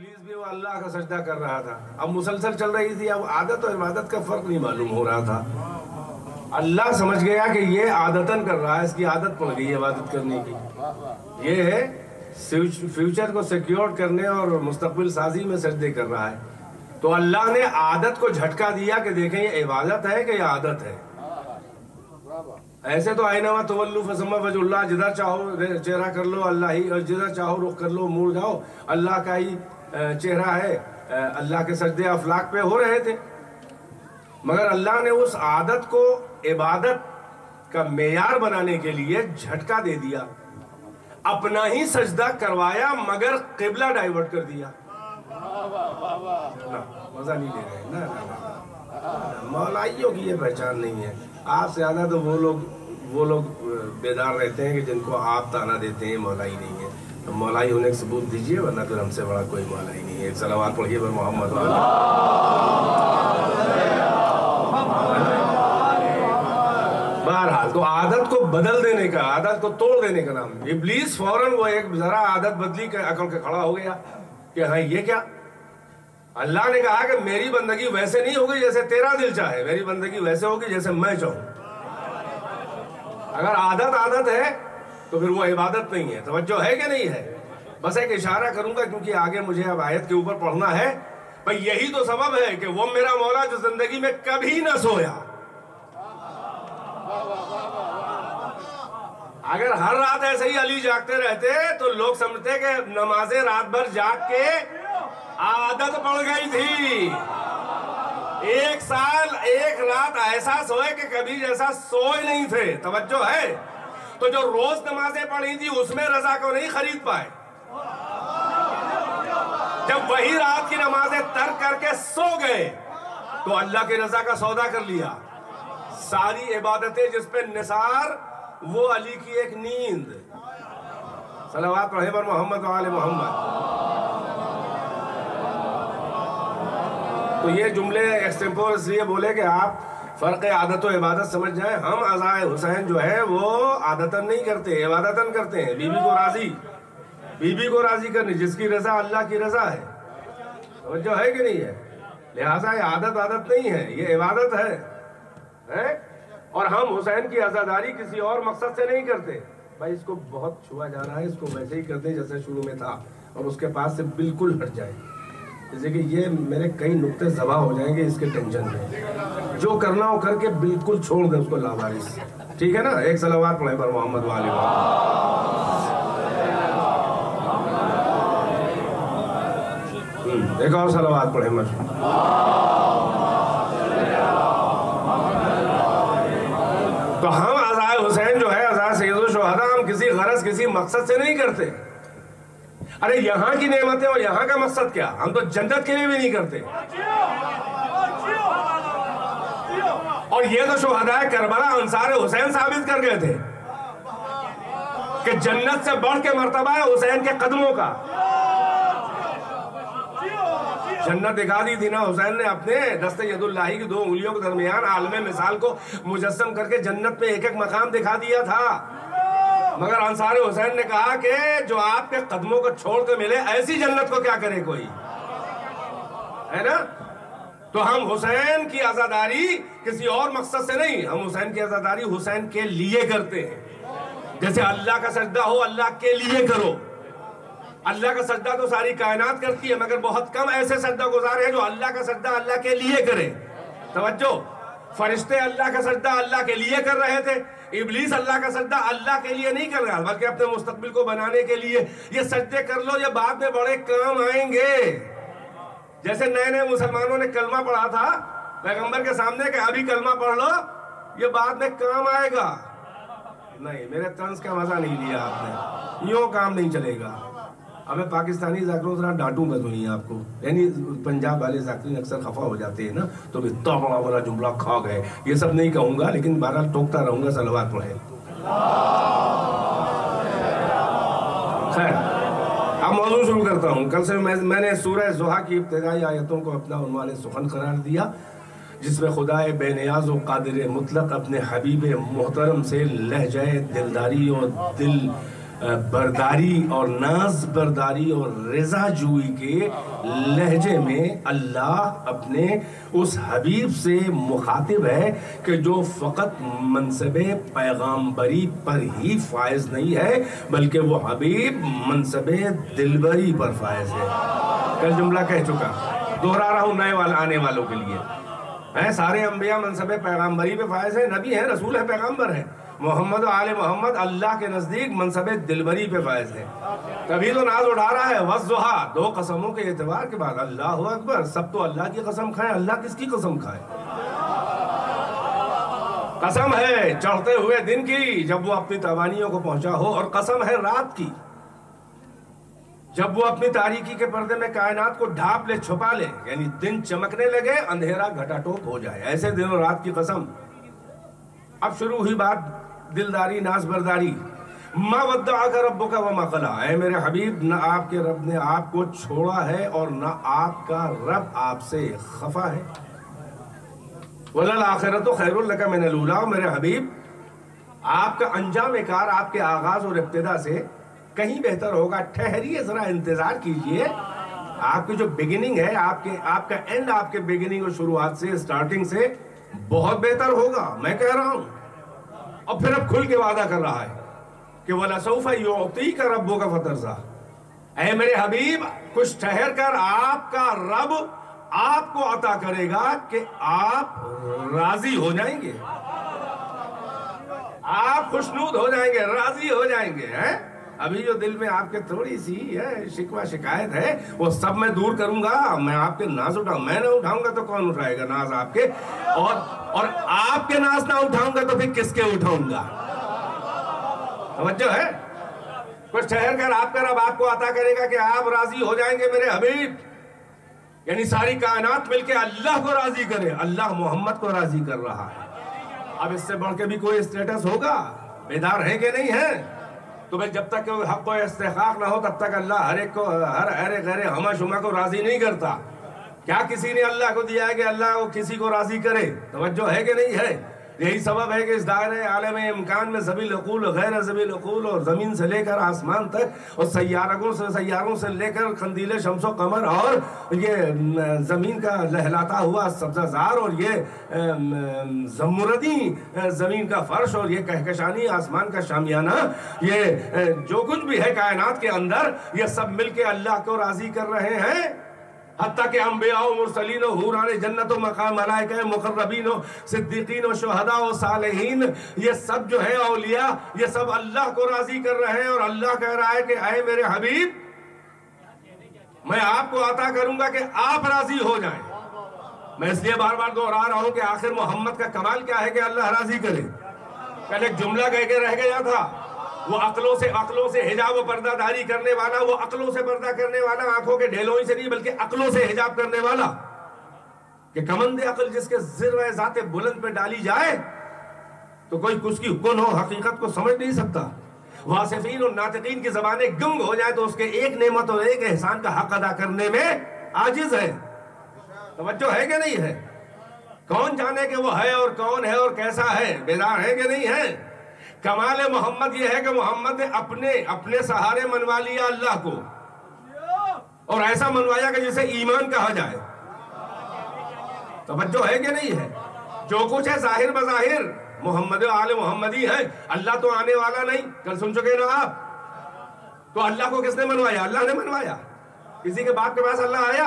इब्लीस भी वो अल्लाह का सजदा कर रहा था। अब मुसलसल चल रही थी, अब आदत और इबादत का फ़र्क नहीं मालूम हो रहा था। अल्लाह समझ गया कि ये आदतन कर रहा है, इसकी आदत पड़ गई इबादत करने की। ये है फ्यूचर को सिक्योर करने और मुस्तकबिल साजी में सजदे कर रहा है। तो अल्लाह ने आदत को झटका दिया कि देखें, ये इबादत है कि ये आदत है? ऐसे तो आईना तवल्लु फसमा वजुल्ला जिधर चाहो चेहरा कर लो, अल्लाह ही, और जिधर चाहो रुख कर लो, मुड़ जाओ। अल्लाह का ही चेहरा है। अल्लाह के सजदे अफलाक पे हो रहे थे। मगर अल्लाह ने उस आदत को इबादत का मेयार बनाने के लिए झटका दे दिया। अपना ही सजदा करवाया मगर किबला डाइवर्ट कर दिया। मज़ा नहीं ले रहे। ना, ना, ना, मौलाइयों की ये पहचान नहीं है। आप ज़्यादा तो वो लोग वो लोग बेदार रहते हैं कि जिनको आप ताना देते हैं मौलाई नहीं है। मौलाई होने का सबूत दीजिए, वरना फिर हमसे बड़ा कोई मौलाई नहीं है। एक सलावात पढ़िए पर मोहम्मद बहरहाल तो आदत को बदल देने का, आदत को तोड़ देने का नाम। इब्लीस फ़ौरन वो एक जरा आदत बदली के अकल के खड़ा हो गया कि हाँ ये क्या? अल्लाह ने कहा कि मेरी बंदगी वैसे नहीं होगी जैसे तेरा दिल चाहे, मेरी बंदगी वैसे होगी जैसे मैं चाहूँ। अगर आदत आदत है तो फिर वो इबादत नहीं है। तवज्जो है कि नहीं है? बस एक इशारा करूँगा क्योंकि आगे मुझे अब आयत के ऊपर पढ़ना है। भाई, यही तो सबब है कि वो मेरा मौला जो ज़िंदगी में कभी ना सोया। अगर हर रात ऐसे ही अली जागते रहते तो लोग समझते कि नमाजें रात भर जाग के आदत पड़ गई थी। एक साल, एक रात ऐसा सोए कि कभी जैसा सोए नहीं थे। तवज्जो है? तो जो रोज नमाजें पढ़ी थी, उसमें रजा को नहीं खरीद पाए। जब वही रात की नमाजें तर्क करके सो गए तो अल्लाह की रजा का सौदा कर लिया। सारी इबादतें जिसपे निसार, वो अली की एक नींद। सलावात पढ़े पर मोहम्मद वाले मोहम्मद। तो ये जुमले एक्सटेम्पोर इसलिए बोले कि आप फ़र्क आदत और इबादत समझ जाए। हम अजाय हुसैन जो है वो आदतन नहीं करते इबादतन करते हैं। बीबी को राज़ी। बीबी को राज़ी करनी जिसकी रजा अल्लाह की रजा है। जो है कि नहीं है? लिहाजा ये आदत आदत नहीं है ये इबादत है, है? और हम हुसैन की आजादारी किसी और मकसद से नहीं करते। भाई इसको बहुत छुआ जा रहा है इसको वैसे ही करते जैसे शुरू में था। और उसके पास से बिल्कुल हट जाए जैसे कि ये मेरे कई नुक्ते जबा हो जाएँगे इसके टेंशन में। जो करना हो करके बिल्कुल छोड़ दे उसको लावारिस। ठीक है ना? एक सलावार पढ़े पर मोहम्मद वाले एक और सलावात पढ़े मत तो हम आज़ाद हुसैन जो है, आज़ाद सैद शोहदा, हम किसी गरज, किसी मकसद से नहीं करते। अरे यहाँ की नेमतें और यहाँ का मकसद क्या? हम तो जन्नत के लिए भी नहीं करते। और ये तो शोहदा करबला अंसार हुसैन साबित कर गए थे कि जन्नत से बढ़ के मरतबा है हुसैन के कदमों का। जन्नत दिखा दी थी ना, हुसैन ने अपने दस्ते यदुल्लाही की दो उंगलियों के दरमियान आलम मिसाल को मुजस्म करके जन्नत में एक एक मकाम दिखा दिया था। मगर अंसार हुसैन ने कहा कि जो आपके कदमों को छोड़ के मिले, ऐसी जन्नत को क्या करे कोई? है ना? तो हम हुसैन की आजादारी किसी और मकसद से नहीं, हम हुसैन की आजादारी हुसैन के लिए करते हैं। जैसे अल्लाह का सजदा हो, अल्लाह के लिए करो। अल्लाह का सजदा तो सारी कायनात करती है, मगर बहुत कम ऐसे सजदा गुजार हैं जो अल्लाह का सजदा अल्लाह के लिए करे। तवज्जो, फरिश्ते अल्लाह का सजदा अल्लाह के लिए कर रहे थे। इबलीस अल्लाह का सजदा अल्लाह के लिए नहीं कर रहा, बल्कि अपने मुस्तकबिल को बनाने के लिए। ये सजदे कर लो, ये बाद में बड़े काम आएँगे। जैसे नए नए मुसलमानों ने कलमा पढ़ा था, पैगंबर के सामने के अभी कलमा पढ़ लो, ये बाद में काम आएगा। नहीं, मेरे तंज का मज़ा नहीं लिया आपने। यूँ काम नहीं चलेगा। अब मैं पाकिस्तानी जाकरों से डांटूँगा तो नहीं आपको। यानी पंजाब वाले जाकरीन अक्सर खफा हो जाते हैं ना तो इतना बड़ा बड़ा जुमला खा गए। ये सब नहीं कहूँगा, लेकिन बहरहाल टोकता रहूँगा सलवार पढ़े खैर, अब मौजूद शुरू करता हूँ। कल से मैं, मैंने सूरह जुहा की इब्तदाई आयतों को अपना उनवान सुखन करार दिया, जिसमें खुदा बेनियाज व कादिर मुतलक अपने हबीब मोहतरम से लहजाए दिलदारी और दिल बरदारी और नाज बरदारी और रजा जुई के लहजे में अल्लाह अपने उस हबीब से मुखातिब है कि जो फ़कत मनसब पैगाम्बरी पर ही फायज नहीं है, बल्कि वो हबीब मनसब दिलबरी पर फायज है। कल जुमला कह चुका, दोहरा रहा हूँ नए वाले, आने वालों के लिए। हैं, सारे अम्बिया मनसब पैगाम्बरी पे फायज है, नबी है, रसूल है पैगाम्बर है। मोहम्मद आल मोहम्मद अल्लाह के नज़दीक मनसब दिलबरी पे फायज है। तभी तो नाज उठा रहा है वजुहा दो कसमों के एतबार के बाद, अल्लाह अकबर, सब तो अल्लाह की कसम खाए, अल्लाह किसकी कसम खाए? कसम है चढ़ते हुए दिन की, जब वो अपनी तवानियों को पहुँचा हो, और कसम है रात की। जब वो अपनी तारीकी के पर्दे में कायनात को ढाप ले, छुपा ले, यानी दिन चमकने लगे, अंधेरा घटाटोप हो जाए। ऐसे दिनों रात की कसम। अब शुरू हुई बात, दिलदारी नाज बरदारी माँ वद्दा कर रब्बो का वमा कला है मेरे हबीब, न आपके रब ने आपको छोड़ा है और न आपका रब आपसे खफा है। वलल आखिरत तो खैरुल लका मैंने लूला मेरे हबीब, आपका अंजाम कार आपके आगाज़ और इब्तदा से कहीं बेहतर होगा। ठहरिए, जरा इंतज़ार कीजिए। आपकी जो बिगिनिंग है, आपके, आपका एंड आपके बिगिनिंग और शुरुआत से स्टार्टिंग से बहुत बेहतर होगा, मैं कह रहा हूँ। और फिर अब खुल के वादा कर रहा है कि वला सऊफा योती का रब्बों का फतरजा। ऐ मेरे हबीब, कुछ ठहर कर आपका रब आपको अता करेगा कि आप राज़ी हो जाएँगे। आप खुशनूद हो जाएँगे, राज़ी हो जाएँगे, हैं? अभी जो दिल में आपके थोड़ी सी, है, शिकवा शिकायत है, वो सब मैं दूर करूँगा। मैं आपके नाज उठाऊ मैं ना उठाऊँगा तो कौन उठाएगा नाज आपके? और और आपके नाज ना उठाऊँगा तो फिर किसके उठाऊँगा? समझो, है? कुछ ठहर कर आपका रब आपको अता करेगा कि आप राज़ी हो जाएँगे मेरे हबीब। यानी सारी कायनात मिलके अल्लाह को राज़ी करे। अल्लाह मोहम्मद को राज़ी कर रहा है। अब इससे बढ़ के भी कोई स्टेटस होगा? बेदार है कि नहीं है? तो भाई जब तक हक को ना हो, तब तक अल्लाह हर एक को, हर अरे गरे हमा शुमा को राज़ी नहीं करता। क्या किसी ने अल्लाह को दिया है कि अल्लाह को किसी को राज़ी करे? तवज्जो है कि नहीं है? यही सबब है कि इस दायरे आलम इमकान में सभी लकूल गैर जबी लकूल और ज़मीन से लेकर आसमान तक और सैारों से सैारों से लेकर खंदीले शमसो कमर और ये ज़मीन का लहलाता हुआ सब्जाजार और ये जमुरदी ज़मीन का फर्श और ये कहकशानी आसमान का शामियाना, ये जो कुछ भी है कायनात के अंदर, ये सब मिलके अल्लाह को राज़ी कर रहे हैं। हत्या के अम्बिया मुरसलीन हूरान जन्नत मलाइका, मुकर्रबीन सिद्दीकीन शहदा सालहीन, ये सब जो है औलिया, ये सब अल्लाह को राज़ी कर रहे हैं और अल्लाह कह रहा है कि, आए मेरे हबीब, मैं आपको अता करूँगा कि आप राज़ी हो जाएँ। मैं इसलिए बार बार दोहरा रहा हूँ कि आखिर मोहम्मद का कमाल क्या है कि अल्लाह राज़ी करे? पहले एक जुमला कह के रह गया था। वो अकलों से अकलों से हिजाब व पर्दादारी करने वाला, वो अकलों से पर्दा करने वाला, आँखों के ढेलों से नहीं, बल्कि अकलों से हिजाब करने वाला। कि कमंद अकल जिसके जिर जाते बुलंद पे डाली जाए तो कोई उसकी हुक्न हो, हकीकत को समझ नहीं सकता। वासिफीन और नातिकीन की जबाने गुंग हो जाए तो उसके एक नेमत और एक एहसान का हक अदा करने में आजिज है। तो है कि नहीं है? कौन जाने कि वो है और कौन है और कैसा है? बेदार है कि नहीं है? कमाल मोहम्मद यह है कि मोहम्मद ने अपने अपने सहारे मनवा लिया अल्लाह को। और ऐसा मनवाया कि जिसे ईमान कहा जाए। तो है कि नहीं है? जो कुछ है, ज़ाहिर बजाहिर, मोहम्मद आल मोहम्मदी है अल्लाह तो आने वाला नहीं। कल सुन चुके ना आप? तो अल्लाह को किसने मनवाया? अल्लाह ने मनवाया। किसी के बाप के पास अल्लाह आया?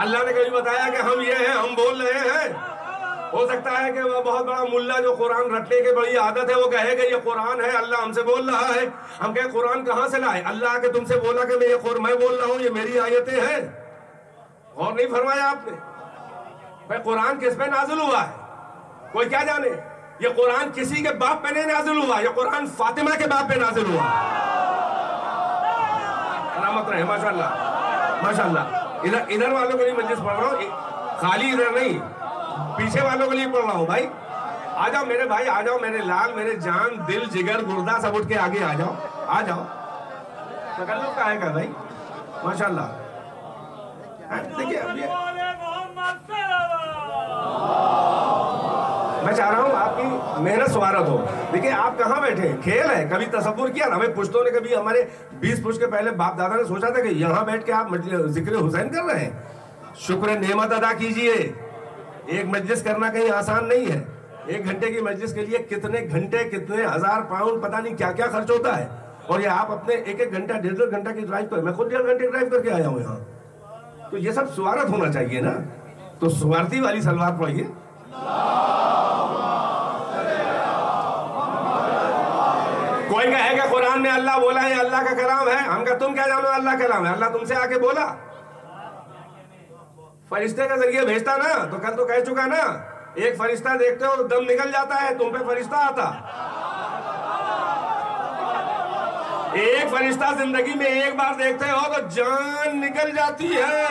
अल्लाह ने कभी बताया कि हम ये हैं, हम बोल रहे हैं? हो सकता है कि वह बहुत बड़ा मुल्ला जो कुरान रटने की बड़ी आदत है, वो कहेगा ये कुरान है, अल्लाह हमसे बोल रहा है। हम कहे, कुरान कहाँ से लाए? अल्लाह के तुमसे बोला कि मैं ये मैं बोल रहा हूँ, ये मेरी आयतें हैं। और नहीं फरमाया आपने? भाई, कुरान किस पे नाजिल हुआ है? कोई क्या जाने? ये कुरान किसी के बाप पे नहीं नाजिल हुआ, ये कुरान फातिमा के बाप पे नाजिल हुआ। रहमत रहे, माशाल्लाह माशाल्लाह। इधर इधर वालों को नहीं मस्जिद पढ़ रहा हूँ खाली इधर नहीं। पीछे वालों के लिए पढ़ रहा हूँ भाई। आ जाओ मेरे भाई, आ जाओ मेरे लाल, मेरे जान, दिल, जिगर, गुर्दा सब उठ के आगे आ जाओ आ जाओ। तकल्लुफ का है भाई? माशाल्लाह। देखिए मैं चाह रहा हूँ आपकी मेहनत स्वारत हो। देखिए, आप कहाँ बैठे खेल है, कभी तस्वुर किया ना? हमें पुश्तों ने कभी हमारे बीस पुश्त के पहले बाप दादा ने सोचा था कि यहाँ बैठ के आप ज़िक्र हुसैन कर रहे हैं? शुक्र नेमत अदा कीजिए। एक मजलिस करना कहीं आसान नहीं है। एक घंटे की मजलिस के लिए कितने घंटे, कितने हज़ार पाउंड, पता नहीं क्या क्या खर्च होता है। और ये आप अपने एक एक घंटा, डेढ़ डेढ़ घंटा की ड्राइव कर। मैं खुद डेढ़ घंटे ड्राइव करके आया हूँ यहाँ। तो ये सब स्वार्थ होना चाहिए ना? तो स्वार्थी वाली सलवार पढ़िए कोई कहेगा, कुरान में अल्लाह बोला है, अल्लाह का कलाम है। हम कहा, तुम क्या जानो, अल्लाह कलाम है। अल्लाह तुमसे आके बोला फरिश्ते का ज़रिए भेजता ना तो कल तो कह चुका ना, एक फरिश्ता देखते हो, दम निकल जाता है, तुम पे फरिश्ता आता। एक फरिश्ता ज़िंदगी में एक बार देखते हो तो जान निकल जाती है।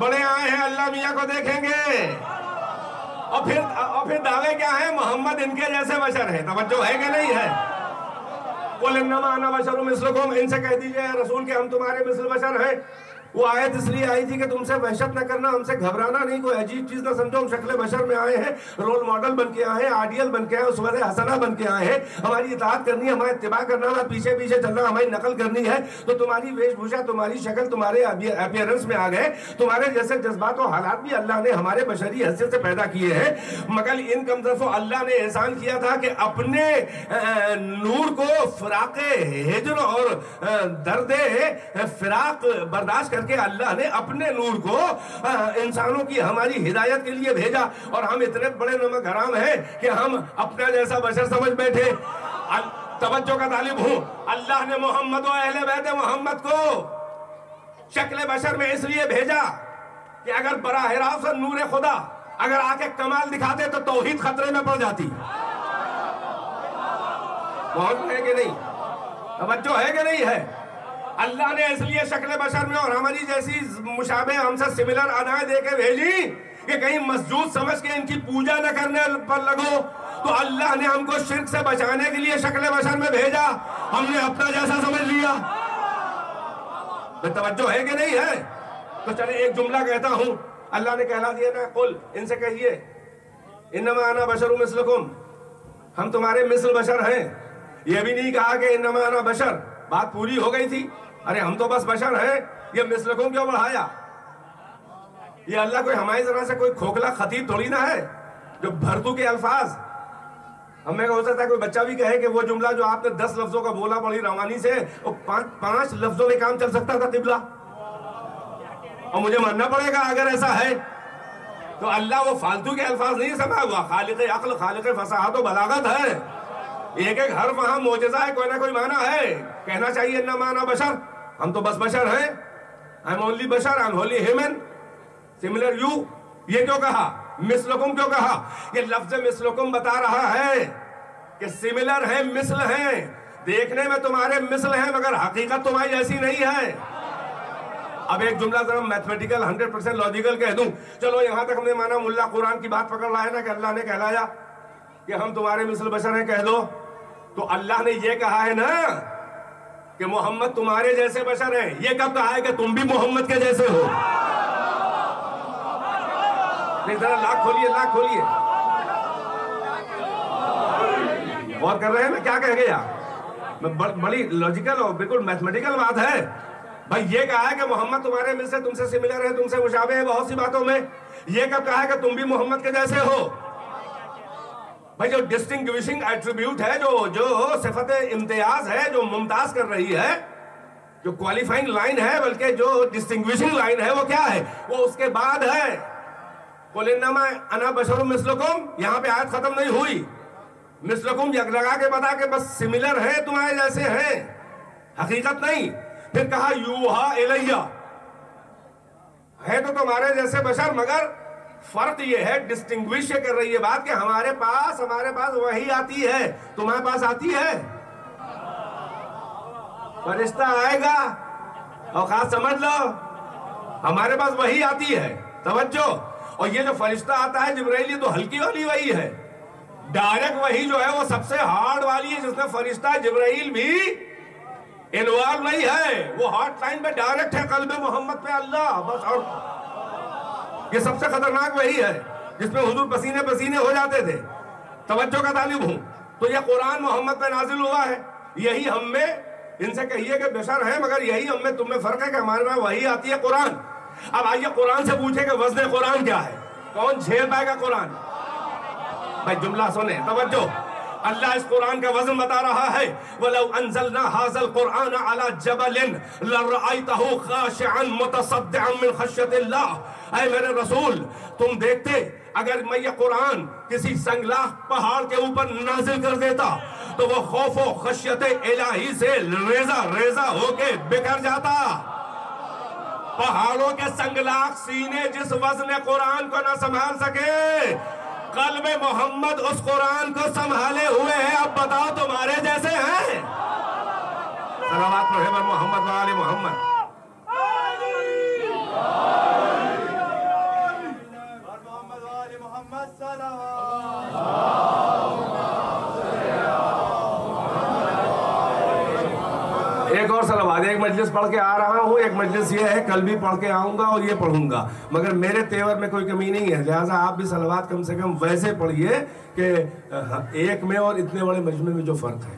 बड़े आए हैं, अल्लाह मियाँ को देखेंगे। और फिर और फिर दावे क्या है? मोहम्मद इनके जैसे बशर है। तवज्जो है कि नहीं है? आना बशर इनसे कह दीजिए रसूल के, हम तुम्हारे मिसल बशर हैं। वो आयत इसलिए आई थी कि तुमसे वहशत न करना, हमसे घबराना नहीं, कोई अजीब चीज़ ना समझो, हम शक्ल बशर में आए हैं, रोल मॉडल बन के आए हैं आइडियल बन के आए उसमें हसना बन के आए हैं। हमारी इतात करनी है, हमारा इतबा करना है पीछे पीछे चलना, हमारी नकल करनी है। तो तुम्हारी वेशभूषा, तुम्हारी शक्ल, तुम्हारे अपियरेंस में आ गए। तुम्हारे जैसे जज्बात और हालात भी अल्लाह ने हमारे बशरी हैसियत से पैदा किए हैं। मगर इन कम तरफ़ अल्लाह ने एहसान किया था कि अपने नूर को फिराक हिजर और दर्द फिराक बर्दाश्त करके अल्लाह ने अपने नूर को इंसानों की हमारी हिदायत के लिए भेजा। और हम इतने बड़े नमक हराम हैं कि हम अपना जैसा बशर समझ बैठे। तवज्जो का तालिब हूँ। अल्लाह ने मोहम्मद अहले बैत मोहम्मद को शक्ल बशर में इसलिए भेजा कि अगर बराह रास्त नूर खुदा, अगर आके कमाल दिखाते तो तोहीद खतरे में पड़ जाती। बहुत है कि नहीं? तवज्जो है कि नहीं है? अल्लाह ने इसलिए शक्ल बशर में और हमारी जैसी मुशाबे हमसे सिमिलर अदाएँ देके भेजी कि कहीं मस्जूद समझ के इनकी पूजा न करने पर लगो। तो अल्लाह ने हमको शिरक से बचाने के लिए शक्ल बशर में भेजा। हमने अपना जैसा समझ लिया। तवज्जो है कि नहीं है? तो चले एक जुमला कहता हूँ। अल्लाह ने कहला दिया ना, कुल, इनसे कहिए। इनमा आना बशर मिसलकुम। हम तुम्हारे मिसल बशर हैं। यह भी नहीं कहा कि इनमा आना बशर। बात पूरी हो गई थी। अरे, हम तो बस बशर हैं। ये मिसलकों क्यों बढ़ाया? ये अल्लाह कोई हमारी तरह से कोई खोखला खतीब थोड़ी ना है, जो भरतू के अल्फाज। हमें हो सकता है कोई बच्चा भी कहे कि वो जुमला जो आपने दस लफ्जों का बोला बड़ी रवानी से, वो पाँच पाँच लफ्जों में काम चल सकता था तिबला। और मुझे मानना पड़ेगा, अगर ऐसा है तो अल्लाह वो फालतू के अल्फाज नहीं समझा हुआ। खालिक अक्ल, खालिक फसाहत तो बलागत है। एक एक हर वहाँ मोजा है, कोई ना कोई माना है। कहना चाहिए, ना माना बशर। हम तो बस बशर हैं। I am only Bashar I am holy human similar you ये क्यों कहा? मिसलकुम क्यों कहा? ये लफ्ज मिसलकुम बता रहा है कि सिमिलर है, मिसल है। देखने में तुम्हारे मिसल है, मगर हकीकत तुम्हारी ऐसी नहीं है। अब एक जुमला जरा मैथमेटिकल हंड्रेड परसेंट लॉजिकल कह दूँ। चलो, यहाँ तक हमने माना मुल्ला कुरान की बात पकड़ रहा है ना, कि अल्लाह ने कहलाया। कि हम तुम्हारे मिसल बशर हैं, कह दो। तो अल्लाह ने ये कहा है ना कि मोहम्मद तुम्हारे जैसे बशर है। ये कब कहा है कि तुम भी मोहम्मद के जैसे हो? नहीं, जरा लाख खोलिए लाख खोलिए। और कर रहे हैं मैं क्या कह गया मैं बड़ी लॉजिकल और बिल्कुल मैथमेटिकल बात है। भाई, ये कहा है कि मोहम्मद तुम्हारे मिल से तुमसे सिमिलर है, तुमसे मुशाबे है बहुत सी बातों में। ये कब कहा है कि तुम भी मोहम्मद के जैसे हो? भाई, जो डिस्टिंग्विशिंग एट्रीब्यूट है, जो जो सिफत इम्तियाज़ है, जो मुमताज़ कर रही है, जो क्वालिफाइंग लाइन है, बल्कि जो डिस्टिंग्विशिंग लाइन है, वो क्या है? वो उसके बाद है। कोलिनमा अना बशर पे आयत खत्म नहीं हुई। मिसलकुम यक लगा के बता के बस सिमिलर है, तुम्हारे जैसे हैं। हकीकत नहीं। फिर कहा, यूहा एलैया है तो तुम्हारे जैसे बशर, मगर फ़र्क ये है डिस्टिंग्विश कर रही है बात कि हमारे पास हमारे पास वही आती है। तुम्हारे पास आती है? फरिश्ता आएगा, और खास समझ लो, हमारे पास वही आती है। तवज्जो। और ये जो फरिश्ता आता है जिब्राइल ये तो हल्की वाली वही है। डायरेक्ट वही जो है, वो सबसे हार्ड वाली है जिसमें फरिश्ता जिब्राइल भी इन्वॉल्व नहीं है। वो हार्ट लाइन पे डायरेक्ट है, कल में मोहम्मद पे अल्लाह, बस और ये सबसे खतरनाक वही है, जिसमें हुजूर पसीने पसीने हो जाते थे। तवज्जो का तालिब हूँ। तो यह कुरान मोहम्मद पे नाजिल हुआ है। यही हम में, इनसे कहिए कि बेशर है, मगर यही हम में तुम में फ़र्क है कि हमारे में वही आती है कुरान। अब आइए कुरान से पूछे कि वज़न कुरान क्या है। कौन झेल पाएगा कुरान? भाई, जुमला सुने, तवज्जो। अल्लाह इस कुरान का वज़न बता रहा है, वलो अनजलना हाजल कुरान अला जबलिन लरअयतहु खाशिअन मुतसद्दिअन मिन खश्यतिल्लाह। ऐ मेरे रसूल, तुम देखते, अगर मैं ये कुरान किसी संगलाह पहाड़ के ऊपर नाजिल कर देता तो वो खौफो खशियत इलाही से रेजा रेजा होके बिखर जाता। पहाड़ों के संगलाख सीने जिस वज़न कुरान को ना संभाल सके कल में मोहम्मद उस कुरान को संभाले हुए हैं। अब बताओ तुम्हारे जैसे हैं। सलावत मोहम्मद वाले मोहम्मद सलावत एक और सलावाद एक मजलिस पढ़ के आ रहा हूँ, एक मजलिस ये है, कल भी पढ़ के आऊँगा और ये पढ़ूँगा। मगर मेरे तेवर में कोई कमी नहीं है। लिहाजा आप भी सलावाद कम से कम वैसे पढ़िए कि एक में और इतने बड़े मजमे में जो फ़र्क है।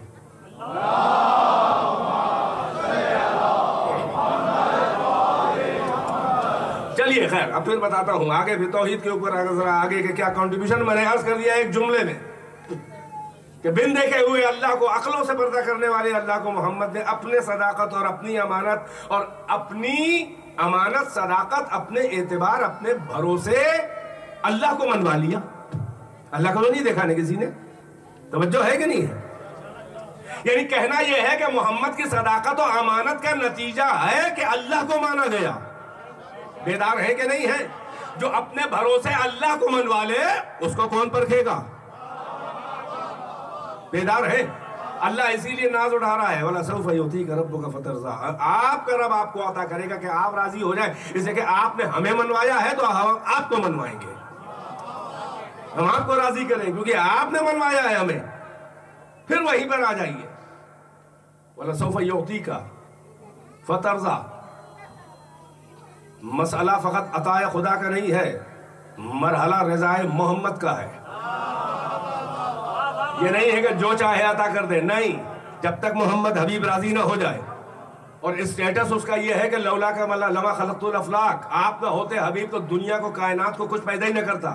चलिए, खैर, अब फिर बताता हूँ। आगे फिर तौहीद के ऊपर आगे के क्या कंट्रीब्यूशन मैंने अर्ज़ कर दिया एक जुमले में। कि बिन देखे हुए अल्लाह को, अकलों से पर्दा करने वाले अल्लाह को मोहम्मद ने अपने सदाकत और अपनी अमानत, और अपनी अमानत, सदाकत, अपने एतबार, अपने भरोसे अल्लाह को मनवा लिया। अल्लाह को तो नहीं देखा ना किसी ने? तवज्जो है कि नहीं है? यानी कहना यह है कि मोहम्मद की सदाकत और अमानत का नतीजा है कि अल्लाह को माना गया। बेदार है कि नहीं है? जो अपने भरोसे अल्लाह को मनवा ले, उसको कौन परखेगा? बेदार है। अल्लाह इसीलिए नाज उठा रहा है। वाला सऊफ होती का रब्बु का फतरजा। आपका रब आपको अता करेगा कि आप राज़ी हो जाए। इसलिए कि आपने हमें मनवाया है तो हम आपको मनवाएँगे। हम आपको राज़ी करें, क्योंकि आपने मनवाया है हमें। फिर वहीं पर आ जाइए। वाला सऊफ योती का फतरजा। मसला फकत अताय खुदा का नहीं है, मरहला रजाए मोहम्मद का है। ये नहीं है कि जो चाहे अता कर दे। नहीं, जब तक मोहम्मद हबीब राज़ी ना हो जाए। और स्टेटस उसका ये है कि लौला का मल्ला लमा खलतुल अफलाक, आप ना होते हबीब तो दुनिया को, कायनात को कुछ पैदा ही ना करता।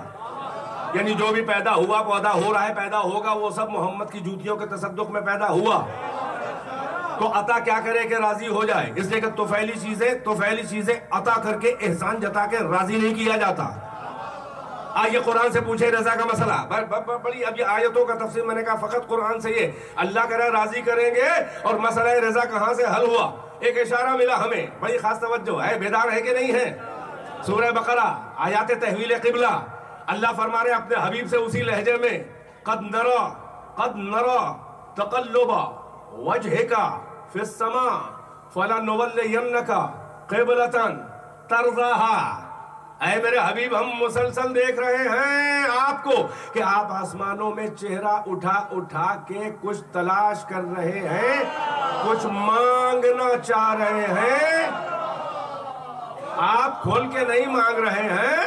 यानी जो भी पैदा हुआ पौधा हो रहा है, पैदा होगा, वो सब मोहम्मद की जूतियों के तसद्दुक में पैदा हुआ। तो अता क्या करे कि राज़ी हो जाए? इसलिए कि तोफैली चीज़ें तोफैली चीज़ें अता करके एहसान जता के राज़ी नहीं किया जाता। आइए कुरान से पूछे रजा का मसला। ब, ब, ब, बड़ी अब ये आयतों का तफसीर मैंने कहा फकत कुरान से ये। अल्लाह करे राज़ी करेंगे और मसला रजा कहाँ से हल हुआ? एक इशारा मिला हमें बड़ी खास तवज्जो है। बेदार है कि नहीं है? सूरह बकरा आयात तहवील किबला। अल्लाह फरमा रहे अपने हबीब से उसी लहजे में कद नरा कद नरा तकल्लुबा वजह का फिसमा फला नवल्लयन्नका क़िबलतन तरज़ाहा। ऐ मेरे हबीब, हम मुसलसल देख रहे हैं आपको कि आप आसमानों में चेहरा उठा उठा के कुछ तलाश कर रहे हैं, कुछ मांगना चाह रहे हैं। आप खोल के नहीं मांग रहे हैं,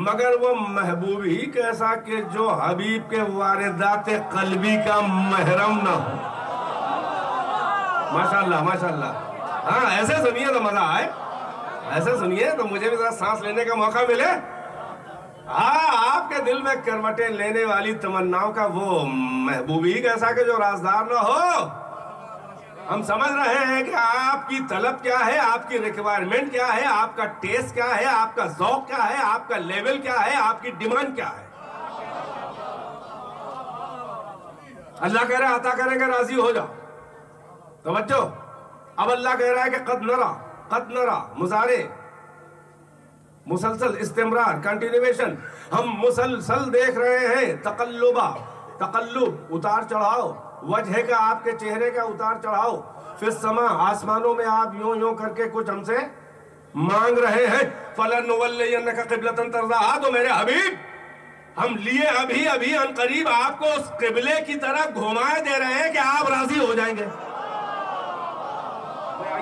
मगर वो महबूब ही कैसा कि जो हबीब के वारदात कलबी का महरम ना हो। माशाल्लाह माशाल्लाह। हाँ ऐसे सुनिए तो मज़ा आए। ऐसे सुनिए तो मुझे भी जरा सांस लेने का मौका मिले। हाँ आपके दिल में करवटें लेने वाली तमन्नाओं का वो महबूब ही कैसा के जो राजदार ना हो। हम समझ रहे हैं कि आपकी तलब क्या है, आपकी रिक्वायरमेंट क्या है, आपका टेस्ट क्या है, आपका जौक क्या है, आपका लेवल क्या है, आपकी डिमांड क्या है। अल्लाह कह रहा है, अता करेगा राज़ी हो जाओ। तवज्जो अब अल्लाह कह रहा है कि कद नरा कद नरा मुजारे। मुसलसल इस्तेमरार कंटिन्यूएशन हम मुसलसल देख रहे हैं, तकल्लुबा। तकल्लुब, उतार चढ़ाओ। वजह का आपके चेहरे का उतार चढ़ाओ। फिर समा, आसमानों में आप यूँ यूँ करके कुछ हमसे मांग रहे हैं। फलन किबलतन तरजा। तो मेरे हबीब, हम लिए अभी अभी अन करीब आपको उस किबले की तरफ़ घुमाए दे रहे हैं कि आप राज़ी हो जाएँगे।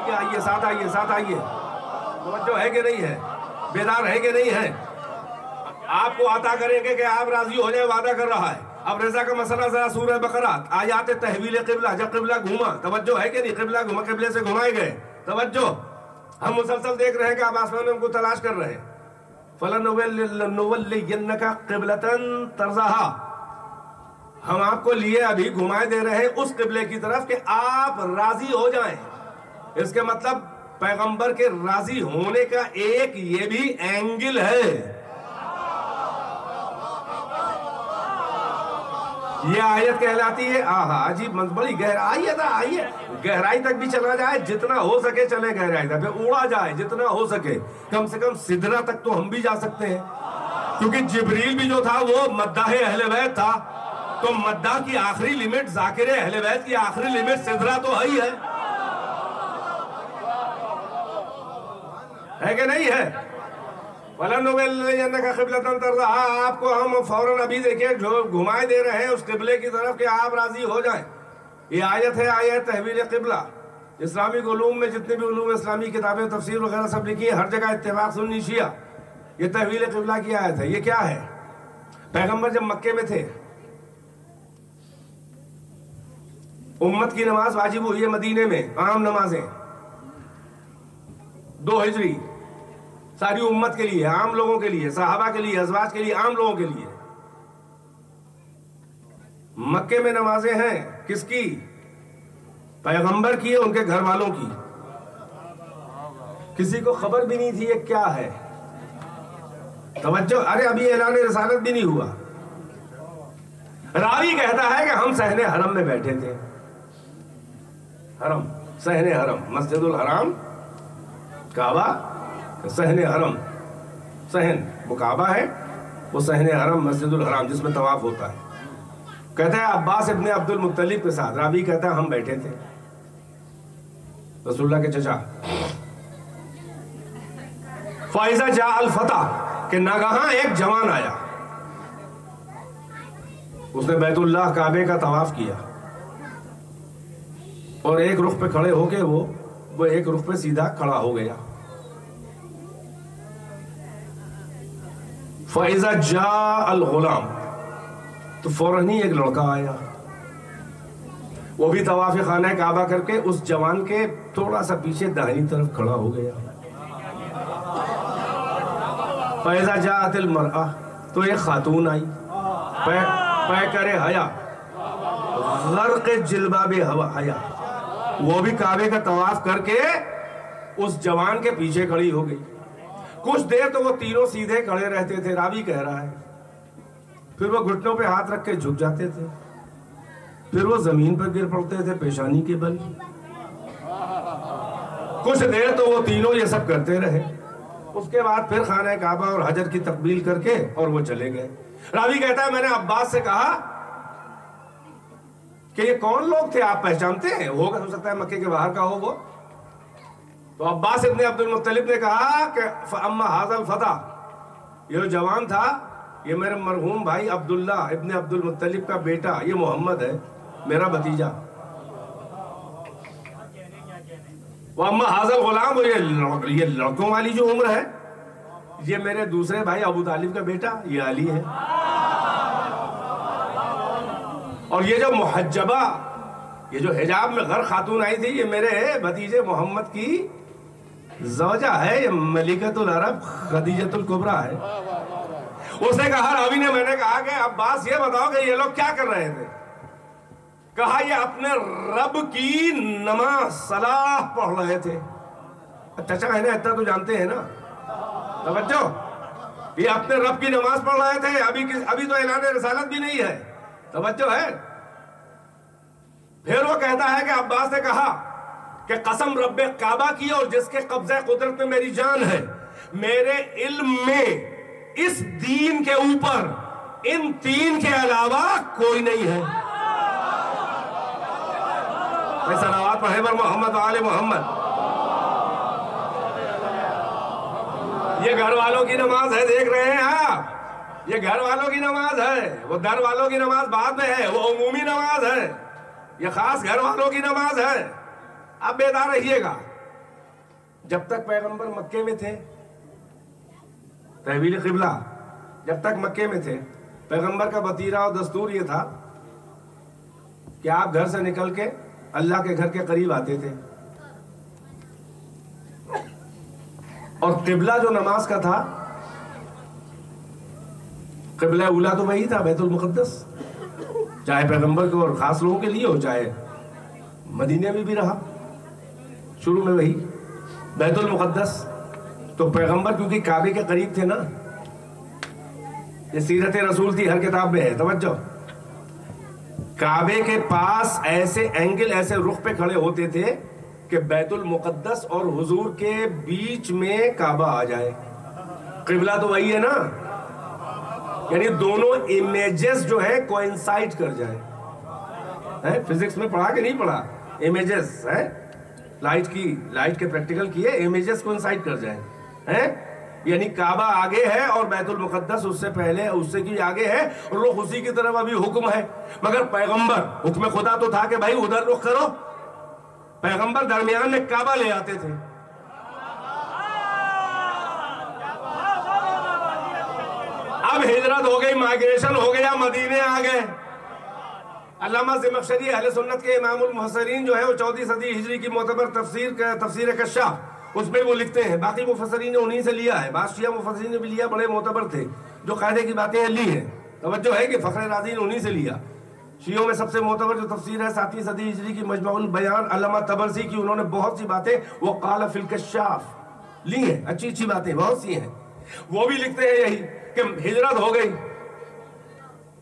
आइए आइए, साथ आइए साथ आइए। जो है कि नहीं है? बेदार है कि नहीं है? आपको आता करेंगे कि आप राज़ी हो जाए वादा कर रहा है। अब रजा का मसला जरा सूरह बकरा, आयात तहवील किबला, जब किबला घूमा, तवज्जो है कि नहीं? किबला घुमा, किबले से घुमाए गए। तवज्जो। हम मुसलसल देख रहे हैं कि आप आसमान में उनको तलाश कर रहे हैं। फलन का किबलतन तरजहा। हम आपको लिए अभी घुमाए दे रहे हैं उस किबले की तरफ़ कि आप राज़ी हो जाएँ। इसके मतलब पैगंबर के राज़ी होने का एक ये भी एंगल है। ये आयत कहलाती है, आहा, अजीब बड़ी गहराई है आइए। गहराई तक भी चला जाए, जितना हो सके चले गहराई तक। उड़ा जाए, जितना हो सके। कम से कम सिदरा तक तो हम भी जा सकते हैं। क्योंकि जिबरील भी जो था, वो मद्दाह अहले बैत था। तो मद्दा की आखिरी लिमिट, जाकिर अहले बैत की आखिरी लिमिट सिदरा तो है ही है। है कि नहीं है? आपको हम फ़ौरन अभी देखिए घुमाए दे रहे हैं उस किबले की तरफ़ कि आप राज़ी हो जाएँ। ये आयत है, आयत तहवील किबला। इस्लामिक उलूम में जितने भी उलूम, इस्लामी किताबें, तफसीर वगैरह सब लिखी है, हर जगह इतफाक सुन्नी शिया। ये तहवील किबला की आयत है। ये क्या है? पैगंबर जब मक्के में थे, उम्मत की नमाज़ वाजिब हुई है मदीने में, आम नमाजें। दो हिजरी। सारी उम्मत के लिए, आम लोगों के लिए, साहबा के लिए, अजवाज के लिए, आम लोगों के लिए। मक्के में नमाजें हैं, किसकी? पैगंबर की है, उनके घर वालों की। किसी को खबर भी नहीं थी ये क्या है। तवज्जो, अरे अभी ऐलान रसालत भी नहीं हुआ। रावी कहता है कि हम सहने हरम में बैठे थे। हरम, सहने हरम, मस्जिदुल हराम, काबा सहन हरम। सहन वो काबा है, वो सहन हरम मस्जिदुल हराम, जिसमें तवाफ होता है। कहता है, अब्बास इब्ने अब्दुल मुत्तलिब के साथ राबी कहता है, हम बैठे थे। रसुल्ला के चचा। फाइजा जा अल फतह, के नागहा एक जवान आया। उसने बैतुल्लाह काबे का तवाफ किया। और एक रुख पे खड़े होके वो वो एक रुख पे सीधा खड़ा हो गया। फैजा जा अल गुलाम। तो फ़ौरन ही एक लड़का आया। वो भी तवाफ खाना काबा करके उस जवान के थोड़ा सा पीछे दाहिनी तरफ़ खड़ा हो गया। फैजा जा अतिल मरा तो एक खातून आई। पै, पै करे हया। गर्क जिलबाब हवा हया। वो भी काबे का तवाफ करके उस जवान के पीछे खड़ी हो गई। कुछ देर तो वो तीनों सीधे खड़े रहते थे, रावी कह रहा है। फिर वो घुटनों पे हाथ रख के झुक जाते थे। फिर वो ज़मीन पर गिर पड़ते थे, पेशानी के बल। कुछ देर तो वो तीनों ये सब करते रहे। उसके बाद फिर खाना काबा और हजर की तकबील करके और वो चले गए। रावी कहता है, मैंने अब्बास से कहा कि ये कौन लोग थे? आप पहचानते हैं? होगा, हो सकता है मक्के के बाहर का हो वो। तो अब्बास इब्ने अब्दुल मुत्तलिब ने कहा कि अम्मा हाजल फतह। ये जवान था, ये मेरे मरहूम भाई अब्दुल्ला इब्ने अब्दुल मुत्तलिब का बेटा, ये मोहम्मद है, मेरा भतीजा। वो अम्मा हाजल गुलाम, ये ये लड़कों वाली जो उम्र है, ये मेरे दूसरे भाई अबू तालिब का बेटा, ये अली है। और ये जो मुहज्जबा, ये जो हिजाब में घर खातून आई थी, ये मेरे भतीजे मोहम्मद की जौजा है ये मलिकतुल अरब खदीजतुल कुबरा है। उसने कहा रवि ने मैंने कहा कि अब्बास ये बताओ कि ये लोग क्या कर रहे थे? कहा ये अपने रब की नमाज़ सलाह पढ़ रहे थे। चाचा है ना इतना तो जानते हैं ना। तवज्जो ये अपने रब की नमाज़ पढ़ रहे थे अभी किस, अभी तो ऐलान रसालत भी नहीं है। तवज्जो है। फिर वो कहता है कि अब्बास ने कहा कि कसम रब काबा की और जिसके कब्जे कुदरत में मेरी जान है। मेरे इल्म में इस दीन के ऊपर, इन तीन के अलावा कोई नहीं है। पर मोहम्मद आले मोहम्मद। ये घर वालों की नमाज़ है, देख रहे हैं आप। ये घर वालों की नमाज़ है, वो दर वालों की नमाज़ बाद में है, वो अमूमी नमाज़ है। ये खास घर वालों की नमाज़ है। आप बेदार रहिएगा। जब तक पैगंबर मक्के में थे, तहवील किबला, जब तक मक्के में थे, पैगंबर का बतीरा और दस्तूर ये था कि आप घर से निकल के अल्लाह के घर के करीब आते थे। और किबला जो नमाज़ का था, किबला उला तो वही था, बैतुल मुकद्दस। चाहे पैगंबर के और खास लोगों के लिए हो, चाहे मदीने में भी रहा। शुरू में वही। बैतुल मुकद्दस तो पैगंबर क्योंकि काबे के करीब थे ना, ये सीरत रसूल थी हर किताब में है, तवज्जो। काबे के पास ऐसे एंगल, ऐसे रुख पे खड़े होते थे कि बैतुल मुकद्दस और हुजूर के बीच में काबा आ जाए। किबला तो वही है ना, यानी दोनों इमेजेस जो है कोइंसाइड कर जाए। है फिजिक्स में पढ़ा कि नहीं पढ़ा? इमेजेस है? लाइट की, लाइट के प्रैक्टिकल किए इमेजेस कोइंसाइड कर जाए। हैं? यानी काबा आगे है और बैतुल मुकद्दस उससे पहले, उससे की आगे है, और रुख उसी की तरफ़ अभी हुक्म है। मगर पैगंबर, हुक्म खुदा तो था कि भाई उधर रुख करो। पैगंबर दरमियान में काबा ले आते थे। अब हिजरत हो गई माइग्रेशन हो गया, मदीने आ गए। अल्लामा ज़िमख़शरी अहले सुन्नत के इमामुल मुहसरीन जो है, वो चौथी सदी हिजरी की मोतबर तफसीर तफसीर कशाफ उसमें वो लिखते हैं। बाकी मुफसरीन ने उन्हीं से लिया है। बादशिया मुफसरीन ने भी लिया, बड़े मोतबर थे, जो कायदे की बातें ली हैं। तवज्जो है कि फ़खर राज़ी ने उन्हीं से लिया। शियों में सबसे मोतबर जो तफसीर है, सातवीं सदी हिजरी की मजमाउल बयान अल्लामा तबरसी की, उन्होंने बहुत सी बातें, वो काला फिल कशाफ ली हैं। अच्छी अच्छी बातें, बहुत सी हैं। वो भी लिखते हैं यही, कि हिजरत हो गई।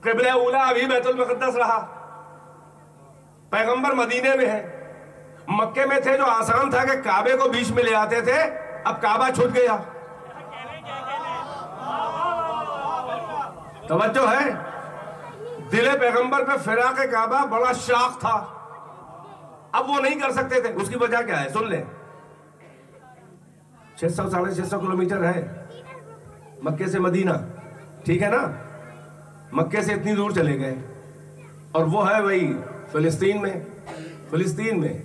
किबला उला अभी बैतुल रहा। पैगंबर मदीने में है। मक्के में थे जो आसान था कि काबे को बीच में ले आते थे, अब काबा छूट गया। तवज्जो है? दिले पैगंबर पे फिराक काबा बड़ा शाख था। अब वो नहीं कर सकते थे। उसकी वजह क्या है? सुन ले। छह सौ, साढ़े छह सौ किलोमीटर है। मक्के से मदीना। ठीक है ना? मक्के से इतनी दूर चले गए। और वो है वही फिलिस्तीन में फिलिस्तीन में,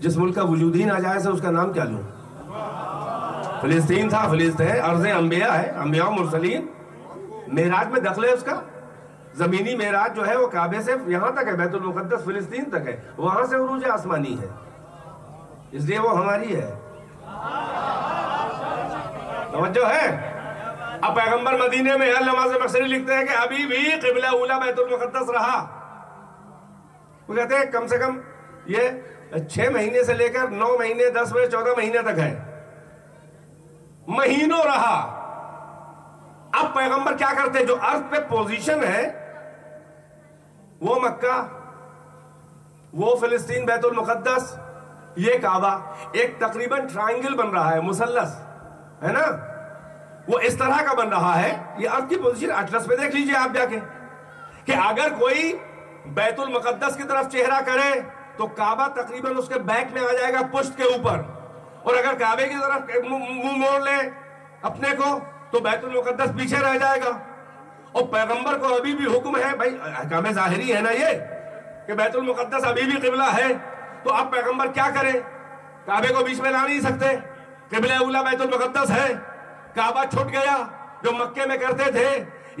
जिस मुल्क का वजूद ही ना जाए से उसका नाम क्या लूँ? फिलिस्तीन था फिलिस्तीन है, अर्ज़ अंबिया है, अंबिया मुरसलीन। मेराज में दखल है उसका। जमीनी मेराज जो है, वो काबे से यहाँ तक है, बैतुल मुकद्दस फिलिस्तीन तक है। वहाँ से उरूज आसमानी है। इसलिए वो हमारी है। तवज्जो है? अब पैगंबर मदीने में है मकसरी लिखते हैं कि अभी भी किबला उला बैतुल मुकद्दस रहा। वो कहते हैं, कम से कम ये छह महीने से लेकर नौ महीने, दस महीने चौदह महीने तक है। महीनों रहा। अब पैगंबर क्या करते जो अर्थ पे पोजीशन है, वो मक्का, वो फिलिस्तीन, बैतुल मुकद्दस, ये काबा, एक तकरीबन ट्रायंगल बन रहा है मुसल्लस है ना? वो इस तरह का बन रहा है। ये अर्थ की पोजीशन अटलस पे देख लीजिए आप जाके, कि अगर कोई बैतुल मुकद्दस की तरफ़ चेहरा करे तो काबा तकरीबन उसके बैक में आ जाएगा पुष्ट के ऊपर। और अगर काबे की तरफ़ मुँह मोड़ ले अपने को तो बैतुल मुकद्दस पीछे रह जाएगा। और पैगंबर को अभी भी हुक्म है, भाई हकाम जाहिरी है ना ये, कि बैतुल मुकद्दस अभी भी किबला है तो अब पैगंबर क्या करे? काबे को बीच में ला नहीं सकते। किबला उला बैतुल मुकद्दस है। काबा छूट गया, जो मक्के में करते थे,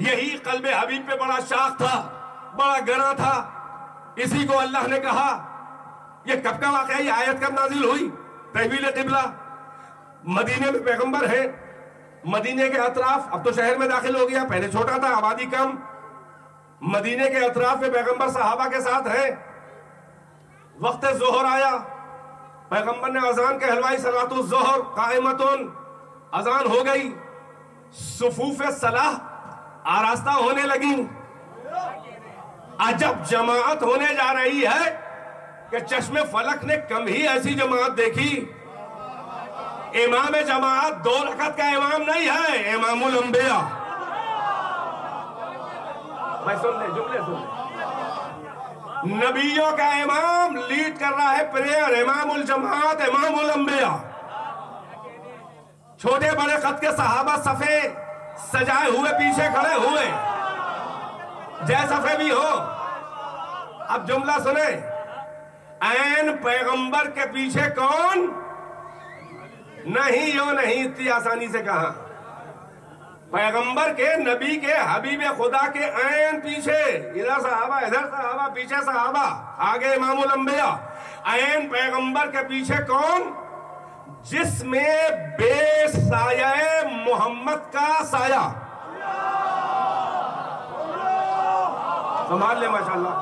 यही कल्बे हबीब पे बड़ा शाख था। बड़ा गरा था। इसी को अल्लाह ने कहा, ये कब का वाकया? ये आयत कब नाजिल हुई? तहवील किबला। मदीने में पैगंबर है। मदीने के अतराफ अब तो शहर में दाखिल हो गया। पहले छोटा था, आबादी कम। मदीने के अतराफ में पैगंबर साहबा के साथ है। वक्त जोहर आया। पैगंबर ने अजान के हलवाई सलातुल जोहर कायमतुन। अजान हो गई। सुफूफ सलाह आरास्ता होने लगी। अजब जमात होने जा रही है कि चश्मे फलक ने कम ही ऐसी जमात देखी। इमाम जमात दो रखत का इमाम नहीं है, इमामुल अंबिया। भाई सुन ले, जुमले सुन ले। नबियों का इमाम लीड कर रहा है प्रेयर, इमामुल जमात, इमामुल अंबिया। छोटे बड़े खत के सहाबा सफे सजाए हुए, पीछे खड़े हुए। जय सफे भी हो। अब जुमला सुने। ऐन पैगंबर के पीछे कौन? नहीं यो नहीं, इतनी आसानी से कहा। पैगंबर के नबी के हबीब खुदा के ऐन पीछे। इधर सहाबा इधर सहाबा, पीछे सहाबा। आगे इमामुल अंबिया ऐन पैगंबर के पीछे कौन? जिसमें बेसाया मोहम्मद का साया। संभाल ले, माशाल्लाह।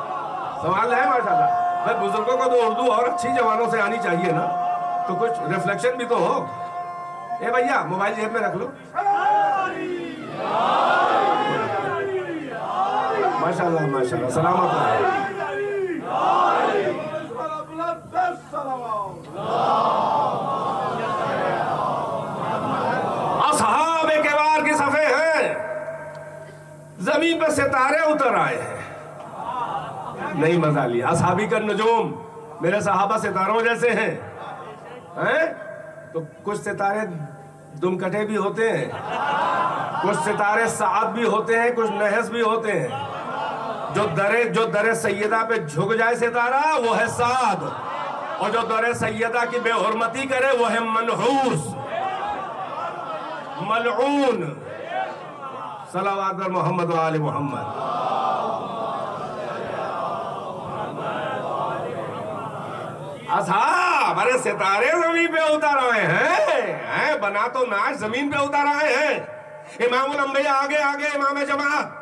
संभाल ले, माशाल्लाह। भाई, बुज़ुर्गों को तो उर्दू और अच्छी जवानों से आनी चाहिए ना। तो कुछ रिफ्लेक्शन भी तो हो। ए भैया, मोबाइल जेब में रख लो। माशाल्लाह माशाल्लाह। सलामत असहाब के बार की सफे हैं। ज़मीन पे सितारे उतर आए हैं। नहीं मज़ा लिया। असहाबी का नजूम, मेरे सहाबा सितारों जैसे हैं। हैं? तो कुछ सितारे दुमकटे भी होते हैं। कुछ सितारे साद भी होते हैं, कुछ नहस भी होते हैं। जो दरे जो दरे सैयदा पे झुक जाए सितारा, वो है साद। और जो दरे सैयदा की बेहरमती करे, वो है मनहूस। मलऊन। सलावात पर मोहम्मद वाले मोहम्मद। अरे सितारे ज़मीन पे उतर आए हैं। हैं, बना तो नाच ज़मीन पे उतर आए हैं। इमामुल अंबिया, आगे आगे, इमाम जमात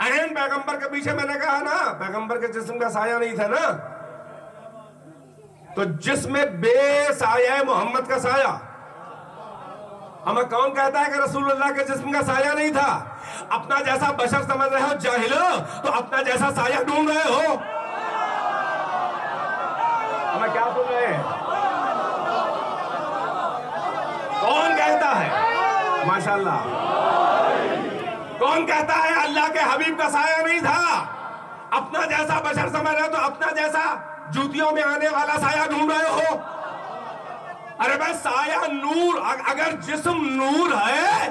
अहम पैगंबर के पीछे मैंने कहा ना, पैगंबर के जिस्म का साया नहीं था ना। तो जिसमें बेसाया है मोहम्मद का साया। हमें कौन कहता है कि रसूलुल्लाह के जिस्म का साया नहीं था? अपना जैसा बशर समझ रहे हो, जाहिलो तो अपना जैसा साया ढूंढ रहे हो। हमें क्या सुन रहे हैं? कौन कहता है? माशाल्लाह। कौन कहता है अल्लाह के हबीब का साया नहीं था? अपना जैसा बशर समझ रहे हो तो अपना जैसा जूतियों में आने वाला साया ढूंढ रहे हो। अरे भाई साया नूर अगर जिस्म नूर है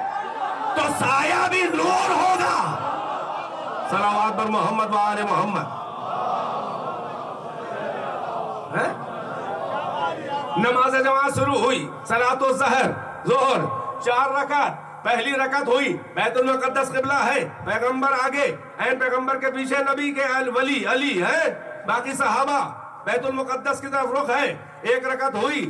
तो साया भी नूर होगा। सलावात पर मोहम्मद वाले मोहम्मद। नमाज़ जमात शुरू हुई, सलातो जहर, जोहर, चार रकात, पहली रकत हुई, बैतुल मुकद्दस किबला है, पैगंबर आगे एन पैगंबर के पीछे नबी के अल वली, अली है, बाकी सहाबा, बैतुल की तरफ़ रुख है, एक रकत हुई,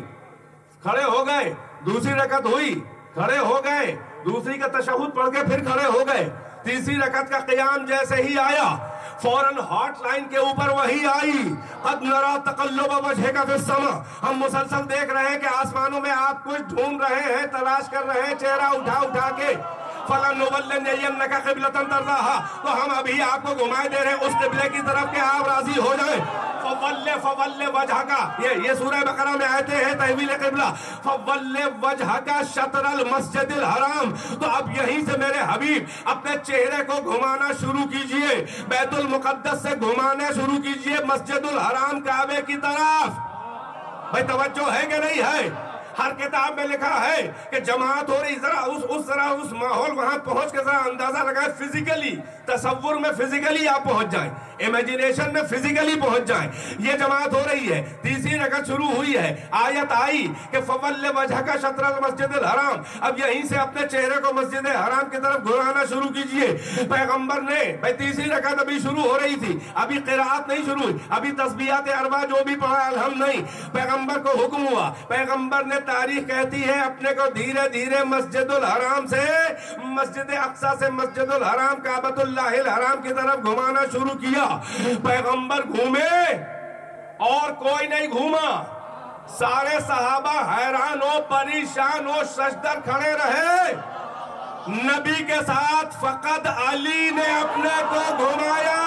खड़े हो गए, दूसरी रकत हुई, खड़े हो गए, दूसरी का तशहुद पढ़ के फिर खड़े हो गए, तीसरी रकत का कयाम जैसे ही आया फ़ौरन हॉटलाइन के ऊपर वही आई। अदनरा तकल्लुब वजह फिर समा। हम मुसलसल देख रहे हैं कि आसमानों में आप कुछ ढूंढ रहे हैं, तलाश कर रहे हैं, चेहरा उठा उठा के। का तरदाहा तो हम अभी आपको घुमाए दे रहे हैं, उस किबले की तरफ़ के आप राज़ी हो जाए। फवल्ले फवल्ले वजह ये ये सूरह बकरा में आते हैं तहवील किबला। फवल्ले वजह शतरल मस्जिदिल हराम। तो अब यहीं से मेरे हबीब, अपने चेहरे को घुमाना शुरू कीजिए। बैतुल मुकद्दस से घुमाना शुरू कीजिए मस्जिदुल हराम काबे की तरफ़। भाई, तवज्जो है कि नहीं है? हर किताब में लिखा है कि जमात हो रही, जरा उस उस तरह उस माहौल वहाँ पहुँच के जरा अंदाज़ा लगाए फिजिकली तस्वुर में फिजिकली आप पहुँच जाए इमेजिनेशन में फिजिकली पहुँच जाए। ये जमात हो रही है, तीसरी रकत शुरू हुई है, आयत आई कि फवल्ले वजह का शतरल मस्जिद हराम। अब यहीं से अपने चेहरे को मस्जिद हराम की तरफ़ घुराना शुरू कीजिए। पैगंबर ने, भाई तीसरी रकत अभी शुरू हो रही थी, अभी किरात नहीं शुरू हुई, अभी तस्बियात अरबा जो भी पढ़ा अलहम नहीं। पैगंबर को हुक्म हुआ, पैगंबर ने तारीख कहती है अपने को धीरे धीरे मस्जिदुल हराम से, मस्जिद अक्सा से मस्जिदुल हराम काबतुल्लाहिल हराम की तरफ़ घुमाना शुरू किया। पैगंबर घूमे और कोई नहीं घूमा। सारे सहाबा हैरान हो परेशान हो सजदर खड़े रहे। नबी के साथ फकत अली ने अपने को घुमाया।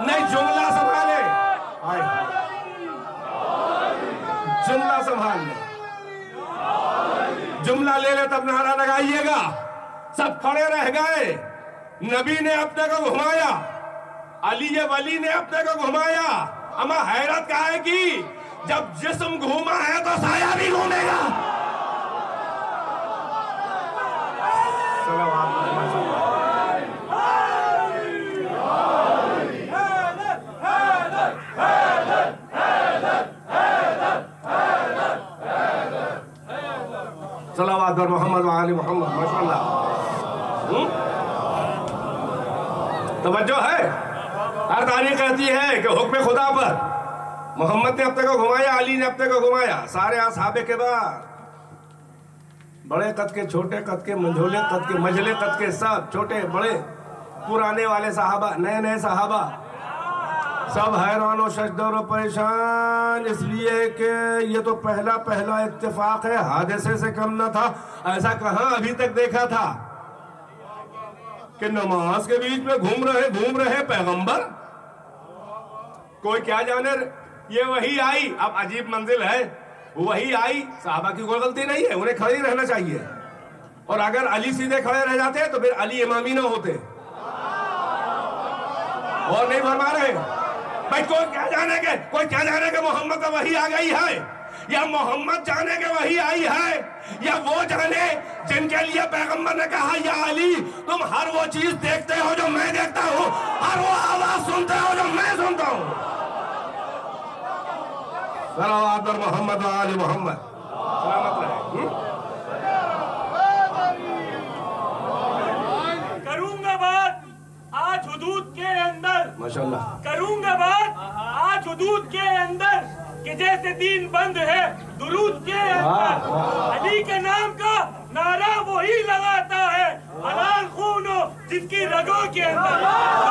नहीं, जुमला संभाले। जुमला संभाल ले। जुमला ले ले तब नारा लगाइएगा। सब खड़े रह गए। नबी ने अपने को घुमाया। अली वली ने अपने को घुमाया। अमा हैरत का है कि जब जिस्म घूमा है तो साया भी घूमेगा चलो आप सलावात पर मोहम्मद, माशाल्लाह? तवज्जो है? हर तारीख कहती है कि हुक्म खुदा पर। मोहम्मद ने अपने को घुमाया, अली ने अपने को घुमाया, सारे असहाबे के बाद। बड़े कद के, छोटे कद के, मंझोले कद के, मझले कद के, सब छोटे, बड़े, पुराने वाले साहबा नए नए साहबा। सब हैरान और शजदर और परेशान, इसलिए कि ये तो पहला पहला इत्तेफाक है, हादसे से कम ना था। ऐसा कहाँ अभी तक देखा था? कि नमाज़ के बीच में घूम रहे घूम रहे पैगंबर? कोई क्या जाने, ये वही आई, अब अजीब मंजिल है। वही आई, साहबा की कोई गलती नहीं है, उन्हें खड़े ही रहना चाहिए। और अगर अली सीधे खड़े रह जाते तो फिर अली इमामी ना होते। और नहीं फरमा रहे। भाई, कोई क्या जाने के, कोई क्या जाने के मोहम्मद तो वही आ गई है। या मोहम्मद जाने के वही आई है, या वो जाने जिनके लिए पैगंबर ने कहा, या अली, तुम हर वो चीज़ देखते हो जो मैं देखता हूँ, हर वो आवाज़ सुनते हो जो मैं सुनता हूँ। मोहम्मद मोहम्मद। सलामत रहे। हम्म? करूँगा बात आज हुदूद के अंदर माशाल्लाह। करूँगा बात आज हुदूद के अंदर कि जैसे दीन बंद है दुरूद के अंदर। अली के नाम का नारा वही लगाता है हलाल खून हो जिसकी रगों के अंदर।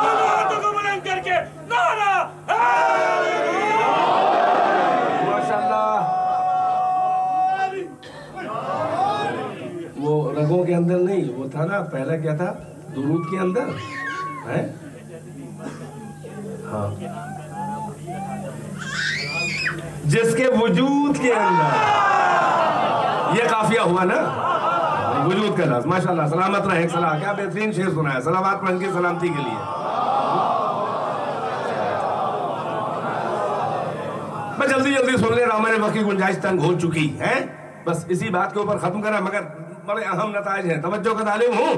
दोनों हाथों को बुलंद करके नारा वो रगों के अंदर नहीं वो था ना पहला क्या था? दुरूद के अंदर है? हाँ। जिसके वजूद के अंदर। ये काफिया हुआ ना? वजूद का लफ्ज माशाल्लाह, सलामत रहे सलाम क्या बेहतरीन शेर सुना है सलामत पर इनकी सलामती के लिए। मैं जल्दी जल्दी सुन ले रहा हूँ मेरे वक्त की गुंजाइश तंग हो चुकी है। बस इसी बात के ऊपर खत्म करा मगर बड़े अहम नताज हैं। तवज्जो का तालिम हूँ।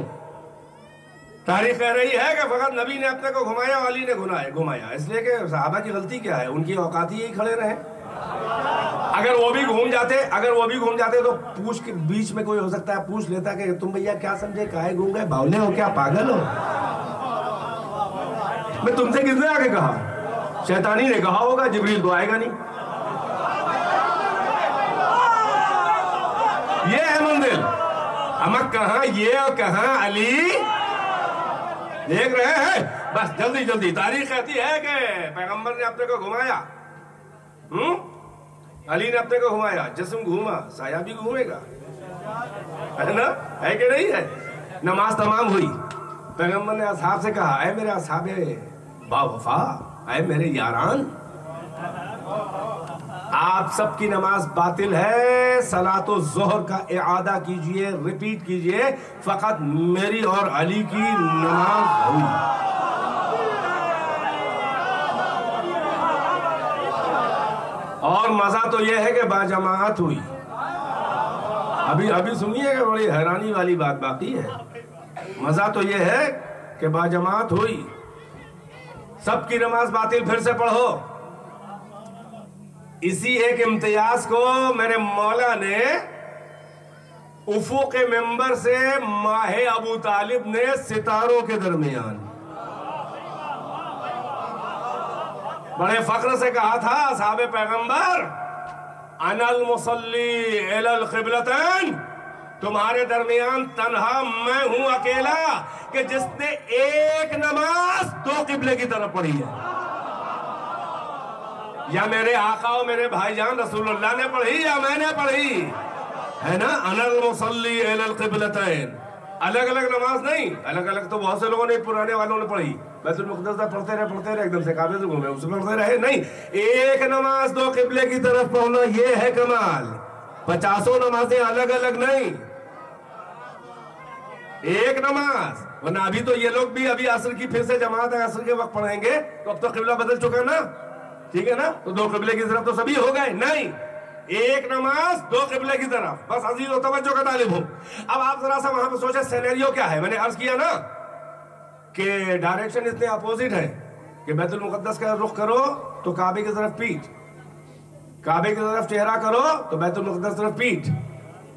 तारीख कह रही है कि फकत नबी ने अपने को घुमाया, अली ने घुमाया घुमाया। इसलिए कि साहबा की गलती क्या है? उनकी औकात ही खड़े रहे। अगर वो भी घूम जाते, अगर वो भी घूम जाते तो पूछ के बीच में कोई हो सकता है, पूछ लेता कि तुम भैया क्या समझे? काहे घूम गए? बावले हो क्या? पागल हो? मैं तुमसे किसने आगे कहा? शैतानी ने कहा होगा, जिब्रील तो आएगा नहीं। ये है मंदिर अमक कहा, ये और कहा, अली? देख रहे हैं? बस जल्दी जल्दी। तारीख कहती है कि पैगंबर ने अपने को घुमाया। हम्म? अली ने अपने को घुमाया। जिस्म घूमा, साया भी घूमेगा। है ना? है कि नहीं है? नमाज़ तमाम हुई। पैगंबर ने असहाब से कहा ऐ मेरे असहाबे, बावफा ऐ मेरे यारान। आप सबकी नमाज़ बातिल है। सलातो जोहर का इआदा कीजिए, रिपीट कीजिए। फकत मेरी और अली की नमाज़ हुई। और मज़ा तो यह है कि बाजमात हुई। अभी अभी सुनिएगा बड़ी हैरानी वाली बात बाकी है। मज़ा तो यह है कि बाजमात हुई। सबकी नमाज़ बातिल फिर से पढ़ो। इसी एक इम्तियाज़ को मेरे मौला ने उफो के मेंबर से माहे अबू तालिब ने सितारों के दरमियान। बड़े फख्र से कहा था, साहब पैगंबर, अनल मुसल्ली एलल क़िबलतैन, तुम्हारे दरमियान तनहा मैं हूँ अकेला कि जिसने एक नमाज़ दो किबले की तरफ़ पढ़ी है। या मेरे आका और मेरे भाईजान रसूलुल्लाह ने पढ़ी या मैंने पढ़ी? है ना? अनल मुसल्ली क़िबलतैन। अलग अलग नमाज़ नहीं। अलग अलग तो बहुत से लोगों ने, पुराने वालों ने पढ़ी। बैतुल मुक़द्दस में पढ़ते रहे पढ़ते रहे, एकदम से काबे से घूमे उसमें पढ़ते रहे। नहीं, एक नमाज़ दो किबले की तरफ़ पढ़ना ये है कमाल। पचासों नमाजें अलग अलग नहीं। एक नमाज़। वरना अभी तो ये लोग भी अभी असर की फिर से जमात है, असर के वक्त पढ़ेंगे तो अब तो किबला बदल चुका ना। ठीक है ना? तो दो किबले की तरफ़ तो सभी हो गए। नहीं। एक नमाज़, दो किबले की तरफ़। बस अज़ीज़ और तवज्जो का तालिब हो। अब आप जरा सा वहाँ पे सोचे सिनेरियो क्या है? मैंने अर्ज़ किया ना कि डायरेक्शन इतने अपोजिट है कि बैतुल मुकद्दस का रुख करो तो काबे की तरफ़ पीठ। काबे की तरफ़ चेहरा करो तो बैतुल मुकद्दस तरफ़ पीठ।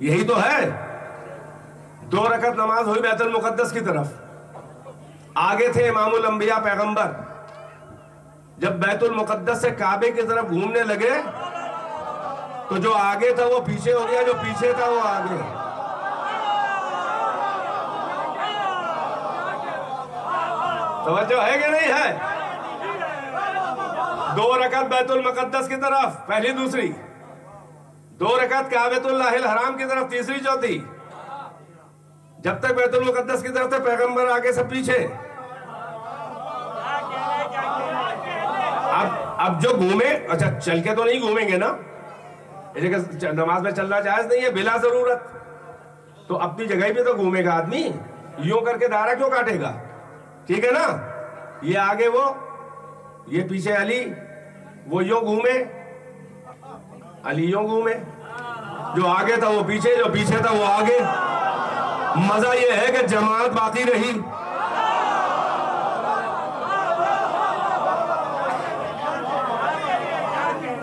यही तो है। दो रकत नमाज़ हुई बैतुल मुकद्दस की तरफ़। आगे थे इमामुल अंबिया पैगंबर। जब बैतुल मुकद्दस से काबे की तरफ़ घूमने लगे तो जो आगे था वो पीछे हो गया, जो पीछे था वो आगे। तो है कि नहीं है? दो रकत बैतुल मुकद्दस की तरफ़, पहली दूसरी। दो रकत काबेतुल्लाहिल हराम की तरफ़, तीसरी चौथी। जब तक बैतुल मुकद्दस की तरफ़ थे, पैगंबर आगे सब पीछे। अब जो घूमे अच्छा चल के तो नहीं घूमेंगे ना? जगह नमाज़ में चलना जायज़ नहीं है, बिला ज़रूरत। तो अपनी जगह पे तो घूमेगा आदमी। यूँ करके दायरा क्यों काटेगा? ठीक है ना? ये आगे वो, ये पीछे अली, वो यूँ घूमे। अली यूँ घूमे। जो आगे था वो पीछे, जो पीछे था वो आगे। मज़ा ये है कि जमात बाकी रही।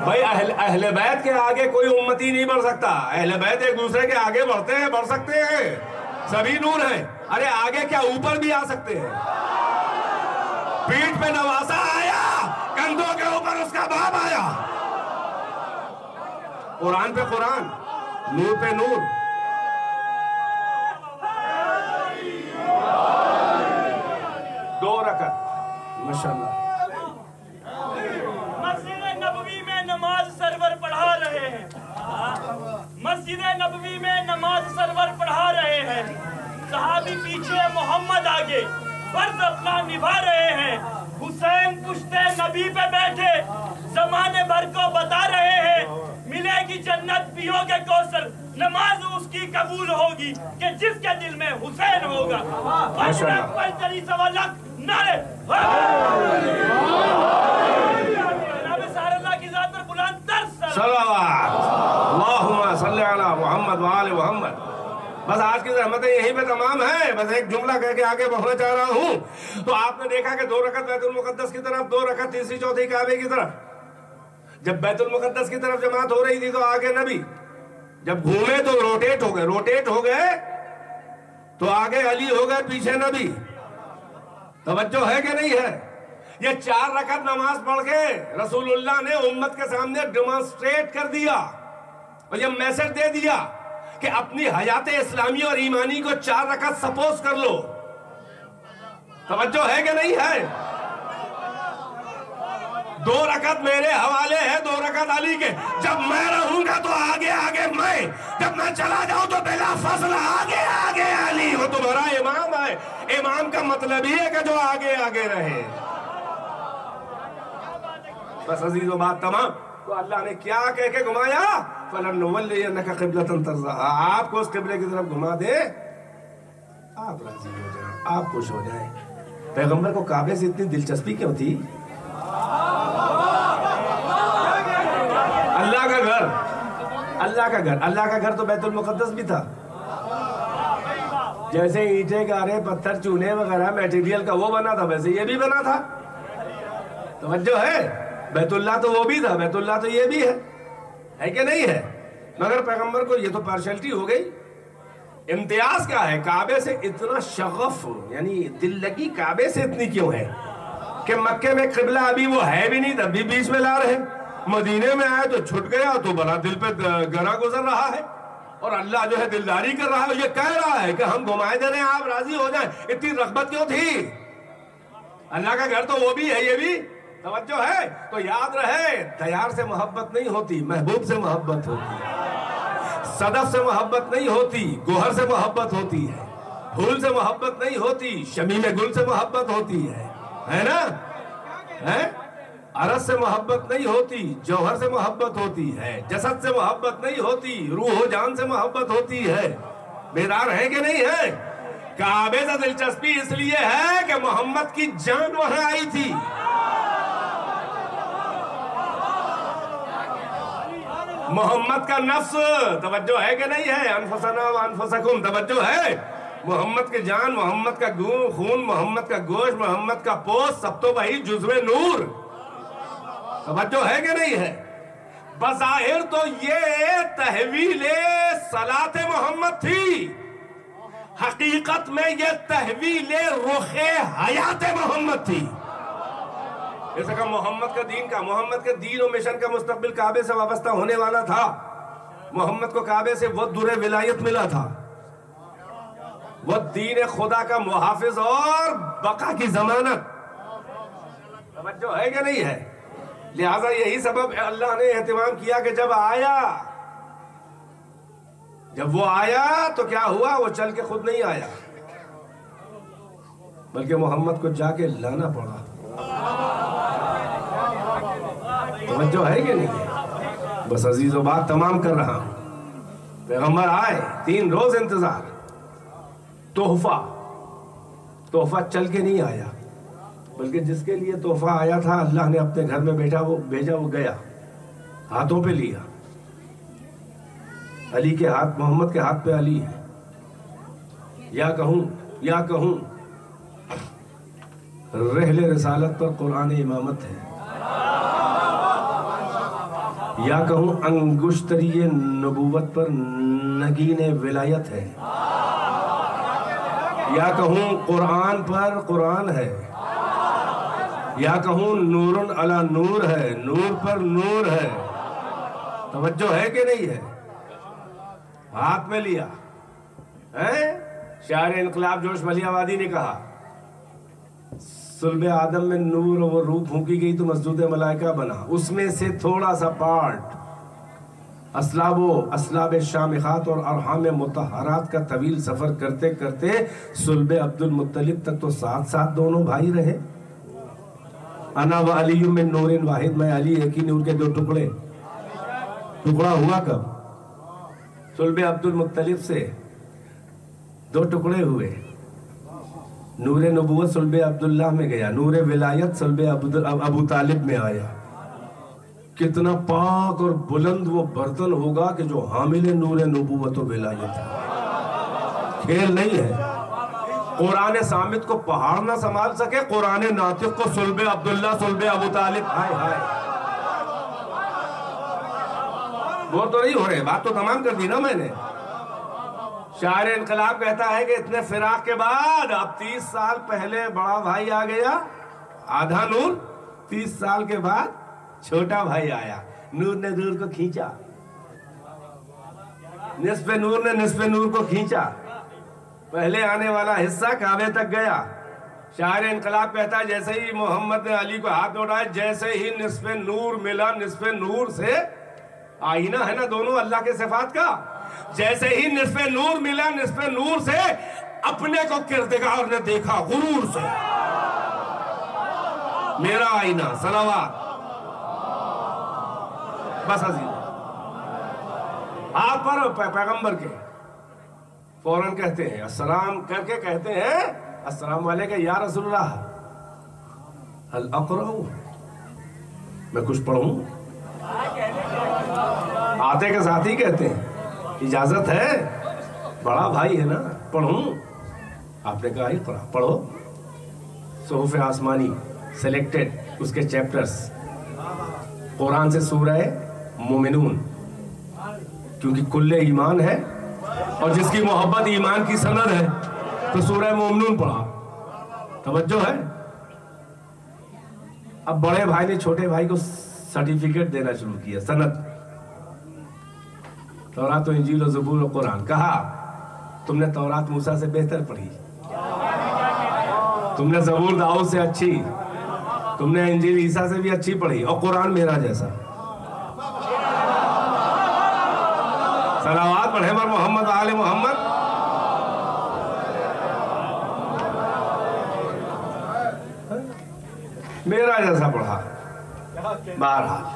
भाई, अहल बैत के आगे कोई उम्मती नहीं बढ़ सकता। अहले बैत एक दूसरे के आगे बढ़ते हैं, बढ़ सकते हैं। सभी नूर हैं। अरे, आगे क्या, ऊपर भी आ सकते हैं? पीठ पे नवासा आया, कंधों के ऊपर उसका बाप आया। कुरान पे कुरान, नूर पे नूर। दो रकत, माशाल्लाह मस्जिद नबवी में नमाज़ सरवर पढ़ा रहे हैं मस्जिद नबवी में नमाज़ सरवर पढ़ा रहे हैं सहाबी पीछे मोहम्मद आगे फ़र्ज़ अपना निभा रहे हैं। हुसैन पुश्ते नबी पे बैठे जमाने भर को बता रहे हैं मिलेगी जन्नत पियोगे कौसर नमाज़ उसकी कबूल होगी कि जिसके दिल में हुसैन होगा। पैंतालीस सवा लाख नारे। जनाब की जात पर बुलंद तर सर सलावत अल्लाहुम्मा सल्ली अला मोहम्मद व आले मोहम्मद। बस आज की रहमतें यहीं पे तमाम है। बस एक जुमला कह के आगे बढ़ना चाह रहा हूँ। तो आपने देखा कि दो रकत बैतुल मुकद्दस की तरफ़, दो रकत तीसरी चौथी काबे की तरफ़। जब बैतुल मुकद्दस की तरफ़ जमात हो रही थी तो आगे नबी, जब घूमे तो रोटेट हो गए, रोटेट हो गए तो आगे अली हो गए, पीछे नबी। तवज्जो है कि नहीं है? ये चार रकत नमाज़ पढ़ के रसूलुल्लाह ने उम्मत के सामने डेमोन्स्ट्रेट कर दिया और ये मैसेज दे दिया। कि अपनी हयात इस्लामी और ईमानी को चार रकत सपोज़ कर लो। तवज्जो है कि नहीं है? दो रकत मेरे हवाले है, दो रकत अली के। जब मैं रहूँगा तो आगे आगे मैं। जब मैं चला जाऊँ तो बिला फ़सल आगे आगे अली वो तुम्हारा इमाम है। इमाम का मतलब ही है कि जो आगे आगे रहे। बस अजीजो, बात तमाम। तो अल्लाह ने क्या कह के घुमाया? फलन का किबलतन तरजा आपको उस किबले की तरफ़ घुमा दे। आप राज़ी हो जाए, आप खुश हो जाए। पैगंबर को काबे से इतनी दिलचस्पी क्यों थी? अल्लाह का घर। अल्लाह का घर। अल्लाह का घर तो बैतुल मुकद्दस भी था। जैसे ईटे गारे पत्थर चूने वगैरह मटेरियल का वो बना था, वैसे ये भी बना था। तवज्जो है। बैतुल्ला तो वो भी था बैतुल्ला तो ये भी है। है कि नहीं है? मगर पैगंबर को ये तो पार्शलिटी हो गई। इम्तियाज़ क्या है? काबे से इतना शगफ, यानी दिल लगी काबे से इतनी क्यों है? कि मक्के में किबला अभी वो है भी नहीं तभी बीच में ला रहे मदीने में आए तो छुट गया तो बड़ा दिल पे गरा गुजर रहा है। और अल्लाह जो है दिलदारी कर रहा है ये कह रहा है कि हम घुमाए दे रहे हैं आप राज़ी हो जाए। इतनी रगबत क्यों थी? अल्लाह का घर तो वो भी है, ये भी। तवज्जो है तो याद रहे तैयार से मोहब्बत नहीं होती महबूब से मोहब्बत होती है सदफ से मोहब्बत नहीं होती गोहर से मोहब्बत होती है फूल से मोहब्बत नहीं होती शमीम गुल से मोहब्बत होती है है ना है अरस से मोहब्बत नहीं होती जौहर से मोहब्बत होती है जसद से मोहब्बत नहीं होती रूह जान से मोहब्बत होती है बेदार है कि नहीं है काबे से दिलचस्पी इसलिए है कि मोहम्मद की जान वहाँ आई थी मोहम्मद का नफ्स। तवज्जो है कि नहीं है? अनफसना अनफसकुम। तवज्जो है? मोहम्मद की जान, मोहम्मद का खून, मोहम्मद का गोश्त, मोहम्मद का पोस्ट सब तो वही जुजवे नूर। तवज्जो है कि नहीं है? बजाहिर तो ये तहवील सलात मोहम्मद थी। हकीकत में ये तहवील रुखे हयात मोहम्मद थी। जैसे का मोहम्मद का दीन का मोहम्मद के दीन और मिशन का मुस्तबिल काबे से वाबस्ता होने वाला था। मोहम्मद को काबे से वह दुरे विलायत मिला था। वह दीन खुदा का मुहाफिज और बका की जमानत। तवज्जो है क्या नहीं है? लिहाजा यही सबब अल्लाह ने एहतमाम किया कि जब आया, जब वो आया तो क्या हुआ? वो चल के खुद नहीं आया। बल्कि मोहम्मद को जाके लाना पड़ा। तवज्जो है कि नहीं? बस अजीजो, बात तमाम कर रहा हूँ। पैगंबर आए, तीन रोज इंतज़ार। तोहफा। तोहफा चल के नहीं आया। बल्कि जिसके लिए तोहफा आया था, अल्लाह ने अपने घर में बैठा, वो भेजा, वो गया। हाथों पे लिया। अली के हाथ, मोहम्मद के हाथ पे अली है। या कहूँ या कहूँ रहले रसालत पर कुरान इमामत है। या कहूँ अंगुश्तरी नबूवत पर नगीन विलायत है। या कहूँ कुरान पर कुरान है। या कहूँ नूरन अला नूर है, नूर पर नूर है। तवज्जो है कि नहीं है? हाथ में लिया। है? शायर इनकलाब जोश मलियावादी ने कहा सुल्ब आदम में नूर वो रूह फूकी गई तो मस्जिद मलाइका बना। उसमें से थोड़ा सा पार्ट असलाबो, असलाब शामिखात और अरहाम मुतहरात का तवील सफ़र करते करते सुल्ब अब्दुल मुत्तलिब तक तो साथ साथ दोनों भाई रहे। अना व अली में नूरिन वाहिद, में अली एक ही नूर के दो टुकड़े। टुकड़ा हुआ कब? सुल्ब अब्दुल मुत्तलिब से दो टुकड़े हुए। नूर नबूवत सुल्ब अब्दुल्लाह में गया, नूर विलायत सुल्ब अबू तालिब में आया। कितना पाक और बुलंद वो बर्तन होगा कि जो हामिल नूर नबूवत और विलायत खेल नहीं है। कुरान सामित को पहाड़ ना संभाल सके, कुरान नातिक को सुल्ब अब्दुल्ला सुल्ब अबू तालिब। हाय हाय। वो तो नहीं हो रहे, बात तो तमाम कर दी ना मैंने। शायर इनकलाब कहता है कि इतने फिराक के बाद अब तीस साल पहले बड़ा भाई आ गया। आधा नूर, तीस साल के बाद छोटा भाई आया। नूर ने नूर को खींचा। निसफ नूर ने निसफ नूर को खींचा। पहले आने वाला हिस्सा काबे तक गया। शायर इनकलाब कहता है, जैसे ही मोहम्मद ने अली को हाथ उठाया, जैसे ही निसफ नूर मिला, निसफ नूर से आईना है ना दोनों, अल्लाह के सिफात का? जैसे ही निसफ नूर मिला, निसफ नूर से अपने को किरदगार ने देखा गुरूर से। मेरा आईना सलावात बस अज़ीज़ हाथ पर पैगंबर के। फ़ौरन कहते हैं, अस्सलाम करके कहते हैं, अस्सलाम वालेकुम या रसूलुल्लाह। हल अकरऊ। मैं कुछ पढ़ूं? आते के साथ ही कहते हैं। इजाज़त है? बड़ा भाई है ना? पढ़ूं? आपने कहा ही पढ़ा। पढ़ो। सोफ आसमानी सेलेक्टेड उसके चैप्टर्स कुरान से सूरह मोमिनून। क्योंकि कुल्ले ईमान है, और जिसकी मोहब्बत ईमान की सनद है तो सूरह मोमिनून पढ़ा। तवज्जो है? अब बड़े भाई ने छोटे भाई को सर्टिफिकेट देना शुरू किया, सनद। तौरात तो इंजील और जबूर और कुरान। कहा, तुमने तौरात मूसा से बेहतर पढ़ी। तुमने जबूर दाऊद से अच्छी। तुमने इंजील ईसा से भी अच्छी पढ़ी और कुरान मेरा जैसा। सलावात पढ़े पर मोहम्मद, आले मोहम्मद। मेरा जैसा पढ़ा। बहरहाल।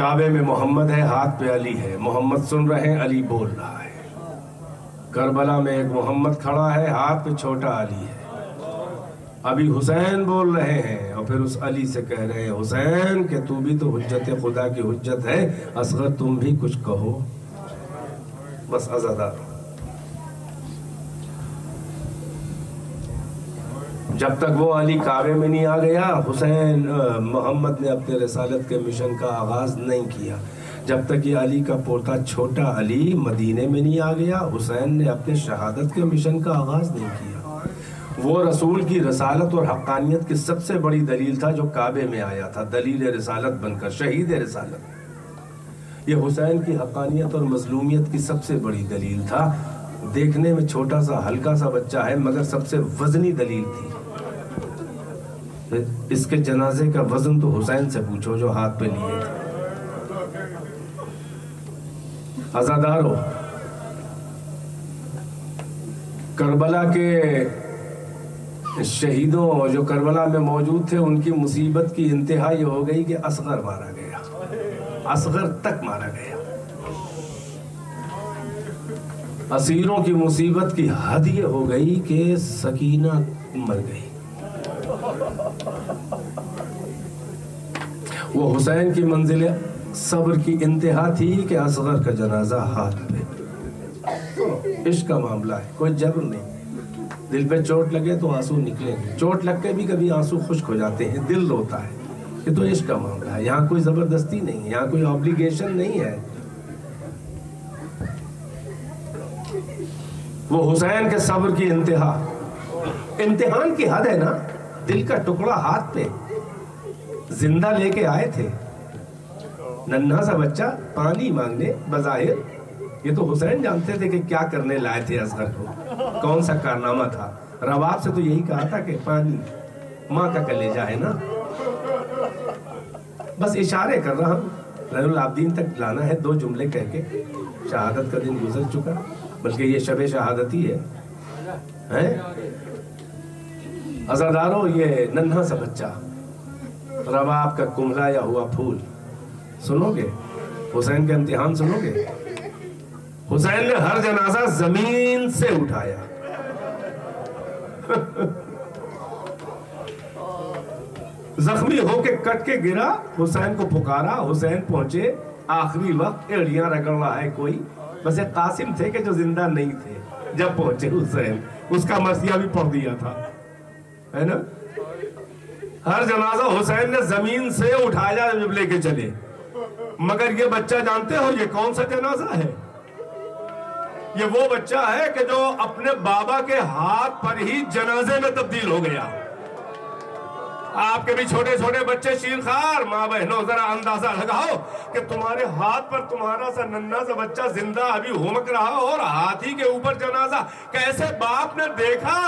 काबे में मोहम्मद है, हाथ पे अली है। मोहम्मद सुन रहे हैं अली बोल रहा है। करबला में एक मोहम्मद खड़ा है, हाथ पे छोटा अली है। अभी हुसैन बोल रहे हैं और फिर उस अली से कह रहे हैं, हुसैन, के तू भी तो हजत खुदा की हुज्जत है, असगर तुम भी कुछ कहो। बस अजादार जब तक वो अली काबे में नहीं आ गया, हुसैन मोहम्मद ने अपने रसालत के मिशन का आगाज़ नहीं किया। जब तक ये अली का पोता छोटा अली मदीने में नहीं आ गया, हुसैन ने अपने शहादत के मिशन का आगाज़ नहीं किया। वो रसूल की रसालत और हक्कानियत की सबसे बड़ी दलील था जो काबे में आया था, दलील रसालत बनकर, शहीद रसालत। ये हुसैन की हक्कानियत और मजलूमियत की सबसे बड़ी दलील था। देखने में छोटा सा, हल्का सा बच्चा है, मगर सबसे वजनी दलील थी। इसके जनाजे का वज़न तो हुसैन से पूछो जो हाथ पे लिए थे। आजादारो करबला के शहीदों जो करबला में मौजूद थे, उनकी मुसीबत की इंतहा ये हो गई कि असगर मारा गया। असगर तक मारा गया। असीरों की मुसीबत की हद ये हो गई कि सकीना मर गई। वो हुसैन की मंजिल सब्र की इंतहा थी कि असगर का जनाजा हाथ पे। इश्क का मामला है, कोई जबर नहीं। दिल पे चोट लगे तो आँसू निकलेंगे चोट लग के भी कभी आँसू खुश्क हो जाते हैं, दिल रोता है। ये तो इश्क का मामला है। यहाँ कोई ज़बरदस्ती नहीं है, यहाँ कोई ऑब्लिगेशन नहीं है। वो हुसैन के सब्र की इंतहा। इम्तिहान की हद है ना? दिल का टुकड़ा हाथ पे। ज़िंदा लेके आए थे। नन्हा सा बच्चा पानी मांगने बजाहिर। ये तो हुसैन जानते थे कि क्या करने लाए थे असगर को। कौन सा कारनामा था? रवाब से तो यही कहा था कि पानी माँ का कलेजा है ना? बस इशारे कर रहा हूँ। रजुल आबदीन तक लाना है दो जुमले कह के। शहादत का दिन गुजर चुका, बल्कि ये शब शहादत ही है। हैं? अजादारो ये नन्हा सा बच्चा। रबाब का कुमलाया हुआ फूल। सुनोगे? हुसैन का इम्तिहान सुनोगे? हुसैन ने हर जनाजा ज़मीन से उठाया। जख्मी होके कट के गिरा, हुसैन को पुकारा, हुसैन पहुँचे। आखिरी वक्त एड़िया रगड़ रहा है कोई। बस एक कासिम थे कि जो ज़िंदा नहीं थे, जब पहुँचे हुसैन। उसका मसीहा भी पढ़ दिया था। है ना? हर जनाजा हुसैन ने ज़मीन से उठाया जब लेके चले। मगर ये बच्चा जानते हो, ये कौन सा जनाजा है? ये वो बच्चा है कि जो अपने बाबा के हाथ पर ही जनाजे में तब्दील हो गया। आपके भी छोटे छोटे बच्चे शीरखार माँ बहनों, जरा अंदाज़ा लगाओ कि तुम्हारे हाथ पर तुम्हारा सा नन्ना सा बच्चा ज़िंदा अभी हुमक रहा और हाथी के ऊपर जनाजा कैसे बाप ने देखा?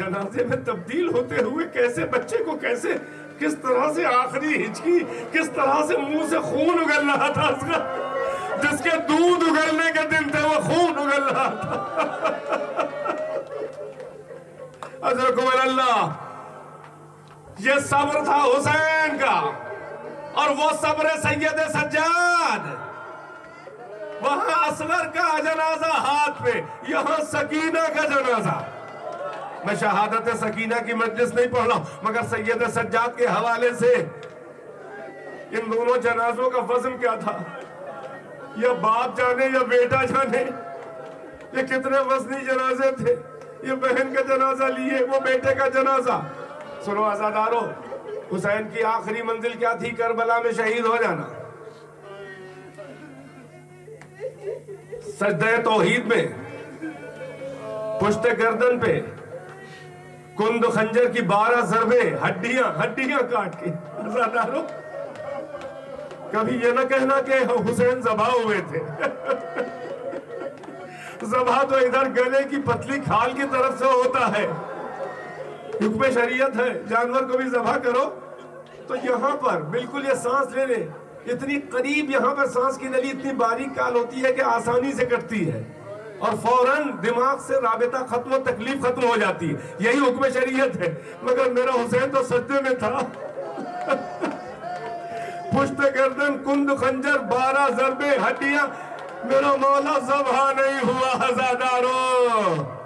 जनाजे में तब्दील होते हुए कैसे, बच्चे को कैसे, किस तरह से आखिरी हिचकी, किस तरह से मुँह से खून उगल रहा था उसका, जिसके दूध उगलने के दिन थे वो खून उगल रहा था। अजरकुम अल्लाह, ये सब्र था हुसैन का, और वो सब्र सैयद सज्जाद। वहाँ असगर का जनाजा हाथ पे, यहाँ सकीना का जनाजा। मैं शहादत सकीना की मजलिस नहीं पढ़ रहा मगर सैयद सज्जाद के हवाले से इन दोनों जनाजों का वज़न क्या था? या बाप जाने या बेटा जाने? ये कितने वजनी जनाजे थे? ये बहन का जनाजा लिए, वो बेटे का जनाजा। सुनो आजादारो, हुसैन की आखिरी मंजिल क्या थी? करबला में शहीद हो जाना। सजदे तौहीद में पुश्ते गर्दन पे कुंद खंजर की बारह जरबे हड्डियाँ हड्डियाँ काट के कभी ये ना कहना कि हुसैन जबा हुए थे। जबा तो इधर गले की पतली खाल की तरफ़ से होता है। हुक्म शरीयत है, जानवर को भी जबा करो। तो यहाँ पर बिल्कुल ये सांस लेने इतनी करीब यहाँ पर सांस की नली इतनी बारीक काल होती है कि आसानी से कटती है। और फ़ौरन दिमाग से राबता खत्म, तकलीफ़ खत्म हो जाती है। यही हुक्म शरीयत है। मगर मेरा हुसैन तो सजदे में था। पुष्ट गर्दन कुंद, खंजर, बारह जरबे, हड्डियाँ। मेरा मौला जबहा नहीं हुआ, हजादारो।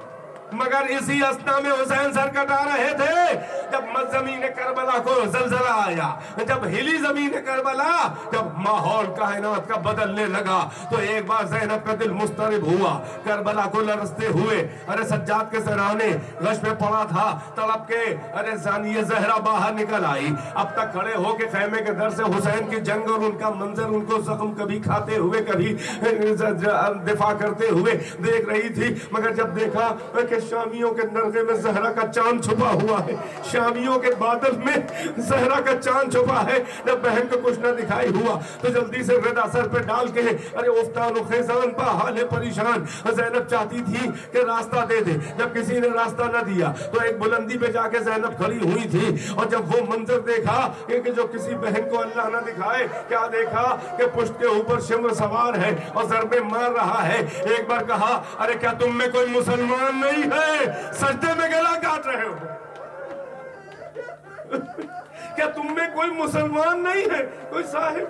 मगर इसी असना में हुसैन सर कटा रहे थे, जब ज़मीन करबला को जलजला आया, जब हिली ज़मीन करबला, जब माहौल कायनात का बदलने लगा तो एक बार जैनब का दिल मुस्तरब हुआ, करबला को लरसते हुए, अरे सज्जाद के सराहने गश में पड़ा था, तड़प के, अरे जानिए जहरा बाहर निकल आई, अब तक खड़े होके खैमे के दर से हुसैन की जंग और उनका मंजर उनको जख्म कभी खाते हुए, कभी दिफा करते हुए देख रही थी, मगर जब देखा कि शामियों के नरगे में जहरा का चाँद छुपा हुआ है। शामियों के बादल में जहरा का चाँद छुपा है। जब बहन को कुछ न दिखाई हुआ। तो जल्दी से रदा सर पे डाल के, अरे उफ्तान खेजान पा हाल परेशान। जैनब चाहती थी कि रास्ता दे दे। जब किसी ने रास्ता न दिया तो एक बुलंदी पे जाके जैनब खड़ी हुई थी। और जब वो मंजर देखा कि जो किसी बहन को अल्लाह न दिखाए, क्या देखा कि पुष्ट के ऊपर शिमर सवार है और जरबे मार रहा है। एक बार कहा, अरे क्या तुम में कोई मुसलमान नहीं? है सजदे में गला काट रहे हो। क्या तुम में कोई मुसलमान नहीं है? कोई साहिब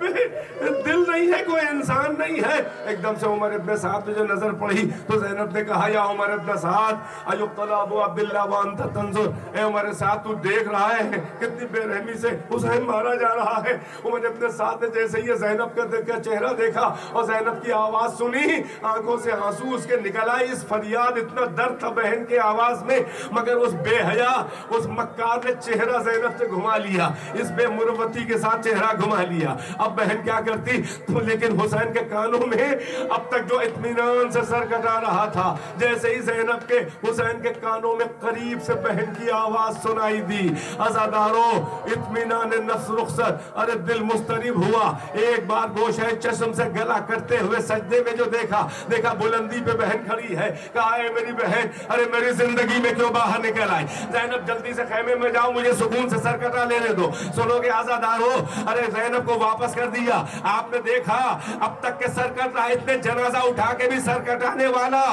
दिल नहीं है, कोई इंसान नहीं है। एकदम से उमर इब्न साहब पे जो नज़र पड़ी तो जैनब ने कहा, या उमर इब्न साहब अयुब तलाबु अब्दुल्ला तंजुर। ए उमर साहब तू देख रहा है कितनी बेरहमी से हुसैन मारा जा रहा है? उमर इब्न साहब ने जैसे ही जैनब का चेहरा देखा और जैनब की आवाज़ सुनी, आँखों से आँसू उसके निकल आए। इस फरियाद, इतना दर्द था बहन के आवाज़ में, मगर उस बेहया, उस मक्कार ने चेहरा जैनब से घुमा लिया। इस बेमुरवती के साथ चेहरा घुमा लिया। अब बहन क्या करती? तो लेकिन हुसैन के कानों में अब तक जो इतमान से सर कटा रहा था, जैसे ही जैनब के हुसैन के कानों में करीब से बहन की आवाज़ सुनाई दी, अजादारो, इत्मीनान नफ्स रुखसत, अरे दिल मुस्तरिब हुआ। एक बार गोशाए चश्म से गला करते हुए सजदे में जो देखा देखा बुलंदी पे बहन खड़ी है। कहा है मेरी बहन, अरे मेरी ज़िंदगी में क्यों बाहर निकल आई जैनब जल्दी से खेमे में जाओ, मुझे सुकून से सर कटा लेने दो। सुनोगे आजादार हो। अरे जैनब को वापस कर दिया। आपने देखा, अब तक के सर कट रहा इतने जनाजा उठा के भी सर कटाने वाला।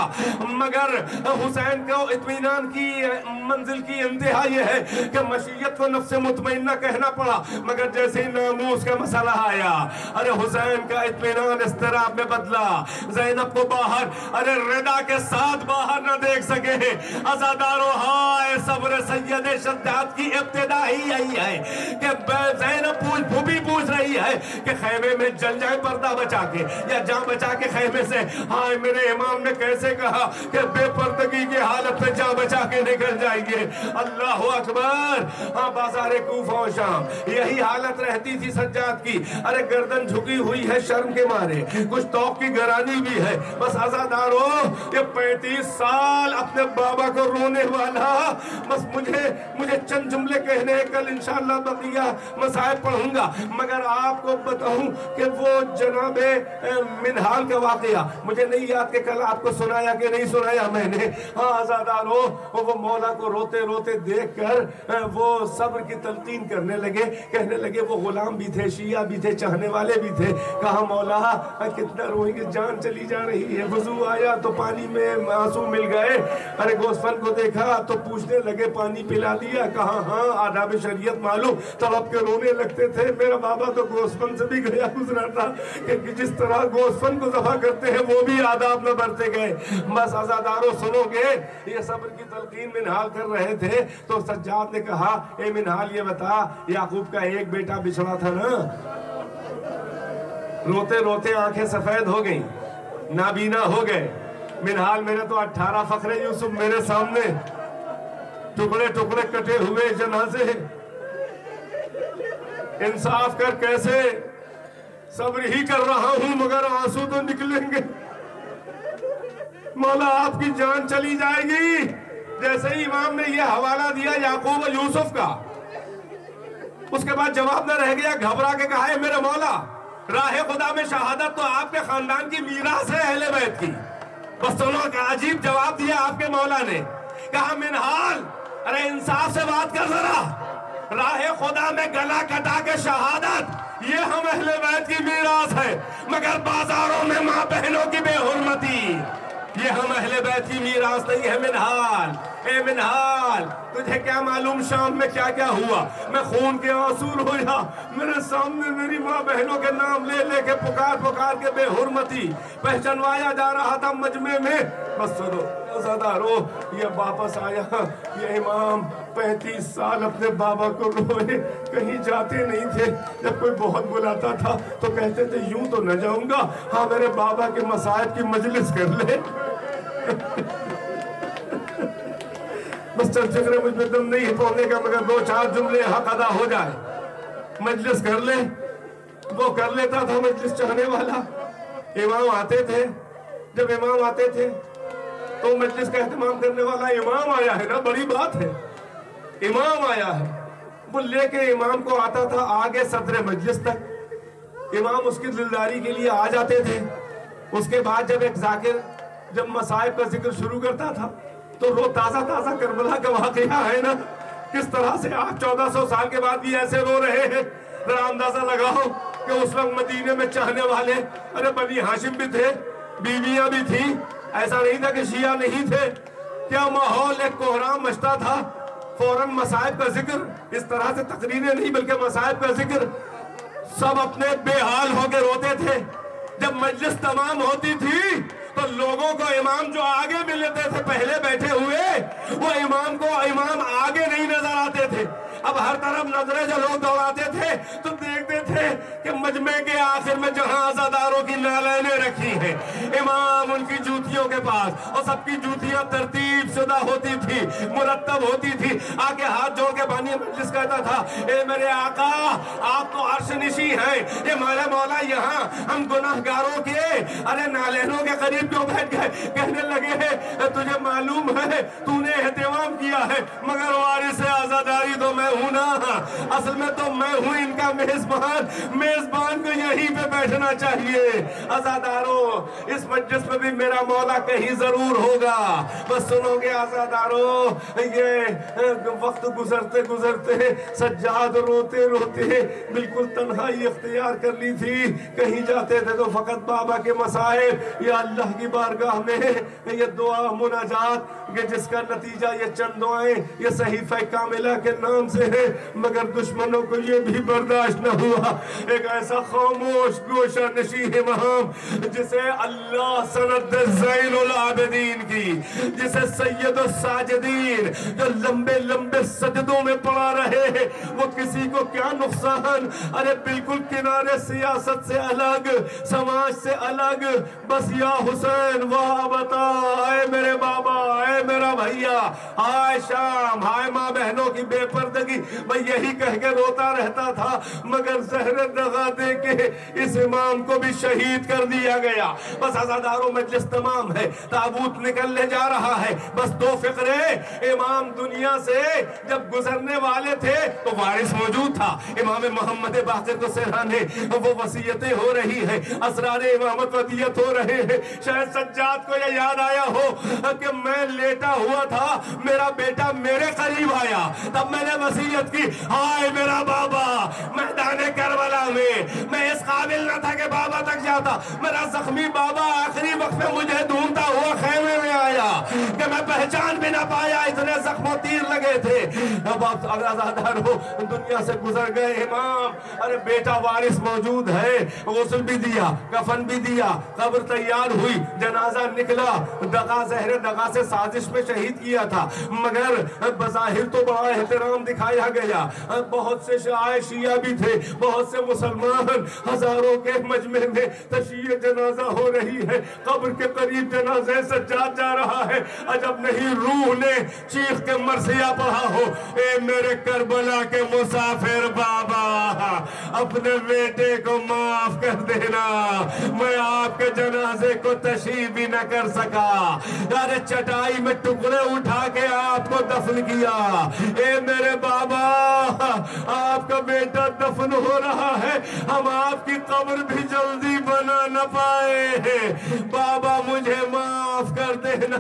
मगर हुसैन को इत्मीनान की, मंजिल की इंतहा ये है कि मशीयत को नफ्स मुतमइन्ना कहना पड़ा। मगर जैसे ही नामूस का मसला आया, अरे हुसैन का इत्मीनान इस तरह में बदला। जैनब को बाहर, अरे रिदा के साथ बाहर न देख सके। आजादारो हाय, सब्र सैयद शद्दाद की इब्तिदा ही यही है। कि जैनब पूछ भूबी पूछ रही है कि खेमे में जल जाए, पर्दा बचा के, या जान बचा के खेमे से। हाय मेरे इमाम ने कैसे कहा कि बेपर्दगी की हालत में जा बचा के निकल जाएँगे? अल्लाह अकबर। हाँ बाज़ार कूफा शाम। यही हालत रहती थी सज्जाद की। अरे, गर्दन झुकी हुई है शर्म के मारे। कुछ तोप की गरानी भी है। बस आजादार हो ये पैंतीस साल अपने बाबा को रोने वाला। बस मुझे मुझे चंद जुमले कहने हैं, कल इंशाल्लाह बकिया मसाए पढ़ूँगा, मगर आपको बताऊँ कि वो जनाबे मिनहाल का वाकया, मुझे नहीं याद कि कल आपको सुनाया कि नहीं सुनाया मैंने। हाँ आजादार, वो मौला को रोते रोते देख कर वो सब्र की तलकीन करने लगे, कहने लगे, वो गुलाम भी थे, शिया भी थे, चाहने वाले भी थे। कहा, मौला, कितना रोएँगे, जान चली जा रही है, वज़ू आया तो पानी में आँसू मिल गए। अरे गोस्फन को देखा तो पूछने लगे, पानी पिला दिया? कहा हाँ आदाब शरीयत मालूम। तड़प के रोने लगते थे। मेरा बाबा तो गोस्फन से भी गया गुजरा था कि जिस तरह गोस्फन को दफ़ा करते हैं, वो भी आदाब में बढ़ते गए। बस आजादारों सुनोगे, ये सब्र की तलकीन मिनहाल कर रहे थे। तो सज्जाद ने कहा, ए मिनहाल, ये बता, याकूब का एक बेटा बिछड़ा था ना? रोते रोते आँखें सफ़ेद हो गई, नाबीना हो गए। मिनहाल, मेरे तो अठारह फखरे यूसुफ मेरे सामने। टुकड़े टुकड़े कटे हुए जनाजे इंसाफ कर कैसे? सब्र ही कर रहा हूँ, मगर आँसू तो निकलेंगे। मौला, आपकी जान चली जाएगी। जैसे ही इमाम ने यह हवाला दिया याकूब यूसुफ का, उसके बाद जवाब न रह गया, घबरा के कहा है मेरे मौला, राह खुदा में शहादत तो आपके खानदान की मीरास है अहले बैत की। बस दोनों का अजीब जवाब दिया आपके मौला ने। कहा, मिनहाल, अरे इंसाफ से बात कर जरा। राह खुदा में गला कटा के शहादत। ये हम अहले बैत की मीरास है, मगर बाजारों में माँ बहनों की बेहरमती। ये हम अहले बैत की मीरास नहीं है मिनहाल ए मिनहाल तुझे क्या मालूम शाम में क्या क्या हुआ? मैं खून के आँसू रोया मेरे सामने मेरी माँ बहनों के नाम ले लेके पुकार पुकार के बेहुरमती पहचानवाया जा रहा था मजमे में। बस सुनो अजादारो ये वापस आया। ये इमाम पैंतीस साल अपने बाबा को रोए, कहीं जाते नहीं थे। जब कोई बहुत बुलाता था तो कहते थे, यूँ तो न जाऊँगा। हाँ मेरे बाबा के मसायब की मजलिस कर ले। चल फ़िक्र मुझ दम नहीं है पढ़ने का मगर दो चार जुमले हक अदा हो जाए। मजलिस कर ले। वो कर लेता था मजलिस चाहने वाला। इमाम आते थे। जब इमाम आते थे तो मजलिस का एहतमाम करने वाला इमाम आया है ना? बड़ी बात है। इमाम आया है। वो लेके इमाम को आता था आगे सदर मजलिस तक। इमाम उसकी दिलदारी के लिए आ जाते थे। उसके बाद जब एक जाकिर, जब मसाइब का ज़िक्र शुरू करता था तो रो ताज़ा ताज़ा करबला का वाकया है ना? किस तरह से आप चौदह सौ साल के बाद भी ऐसे रो रहे हैं? जरा अंदाज़ा लगाओ कि उस वक्त मदीने में चाहने वाले, अरे बनी हाशिम भी थे, बीवियाँ भी थी। ऐसा नहीं था कि शिया नहीं थे। क्या माहौल एक कोहराम मचता था? फ़ौरन मसाइब का ज़िक्र। इस तरह से तकरीरें नहीं, बल्कि मसाइब का ज़िक्र। सब अपने बेहाल होके रोते थे। जब मजलिस तमाम होती थी तो लोगों को इमाम जो आगे मिलते थे, पहले बैठे हुए, वो इमाम को इमाम आगे नहीं नज़र आते थे। अब हर तरफ़ नज़रें जो लोग दौड़ाते थे तो देखते थे कि मजमे के आखिर में जहाँ आजादारों की नालायने रखी हैं, इमाम उनकी जूतियों के पास, और सबकी जूतियाँ तरतीब शुदा होती थी मुरतब होती थी। आके हाथ जोड़ के बानी मजलिस कहता था, ए मेरे आका, आप तो अर्श निशी हैं, ये मेरे मौला यहाँ, हम गुनाहगारों के, अरे नालैनों के करीब क्यों बैठ गए? कहने लगे हैं, तुझे मालूम है, तूने एहतमाम किया है, मगर वारिस आजादारी तो मैं हूँ ना। असल में तो मैं हूँ इनका मेजबान। मेजबान को यहीं पे बैठना चाहिए। आजादारों, इस मजलिस में भी मेरा मौला कहीं ज़रूर होगा। बस सुनोगे आजादारों, ये वक्त गुजरते गुजरते सज्जाद रोते रोते बिल्कुल तन्हाई इख्तियार कर ली थी। कहीं जाते थे तो फकत बाबा के मसाइब या अल्लाह की बारगाह में ये दुआ मुनाजात जिसका नतीजा, ये चंद दुआएँ, ये सहीफा कामिला के नाम से है मगर दुश्मनों को ये भी बर्दाश्त न हुआ। एक ऐसा खामोश, गोशा नशी महाम जिसे अल्लाह सनद की, जिसे सैयद साजिदीन जो लंबे लंबे सजदों में पड़ा रहे हैं, वो किसी को क्या नुकसान? अरे बिल्कुल किनारे सियासत से अलग, समाज से अलग, बस या हुसैन, वाह बता, आए मेरे बाबा, आए मेरा भैया हाय शाम हाय माँ बहनों की बेपर्दगी। मैं यही कह के रोता रहता था, मगर जहर दगा दे के इस इमाम को भी शहीद कर दिया गया। बस आजादारों मजलिस तमाम है, ताबूत निकलने जा रहा है। बस दो फिक्रे। इमाम दुनिया से जब गुजरने वाले थे तो वारिस मौजूद था। इमाम मोहम्मद बाकिर को सहराने वो वसीयतें हो रही है, असरार इमामत वदियत हो रहे हैं। शायद सज्जाद को यह याद आया हो कि मैं लेटा हुआ था, मेरा बेटा मेरे करीब आया। तब मैंने वसीयत की। हाय मेरा बाबा मैदान करबला में। मैं इस काबिल न था कि बाबा तक जाता। मेरा जख्मी बाबा आखिरी वक्त में मुझे ढूंढता हुआ खेमे में आया। कि मैं पहचान भी ना पाया इतने जख्मों तीर लगे थे। अब आप हो, दुनिया से गुजर गए इमाम। अरे बेटा वारिस मौजूद है। गसल भी दिया, कफन भी दिया। कब्र तैयार हुई, जनाजा निकला। दगा जहर दगा से साजिश में शहीद किया था। मगर बजाहिर तो बड़ा एहतराम दिखाया गया। बहुत से शाय भी थे, बहुत से मुसलमान हज़ारों के मजमे में तशीय जनाजा हो रही है। कब्र के करीब जनाजे सज्जाद जा रहा है। अजब नहीं, रूह ने चीख के मरसिया पढ़ा हो। ए मेरे करबला के मुसाफिर बाबा, अपने बेटे को माफ़ कर देना। मैं आपके जनाजे को तशी भी न कर सका। अरे चटाई में टुकड़े उठा के आपको दफन किया। ए मेरे बाबा, आपका बेटा दफन हो रहा है। हम आपकी कब्र भी जल्दी बना न पाए बाबा, मुझे माफ़ कर देना।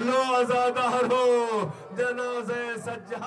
लो आजादार हो, जनाजे सज्जा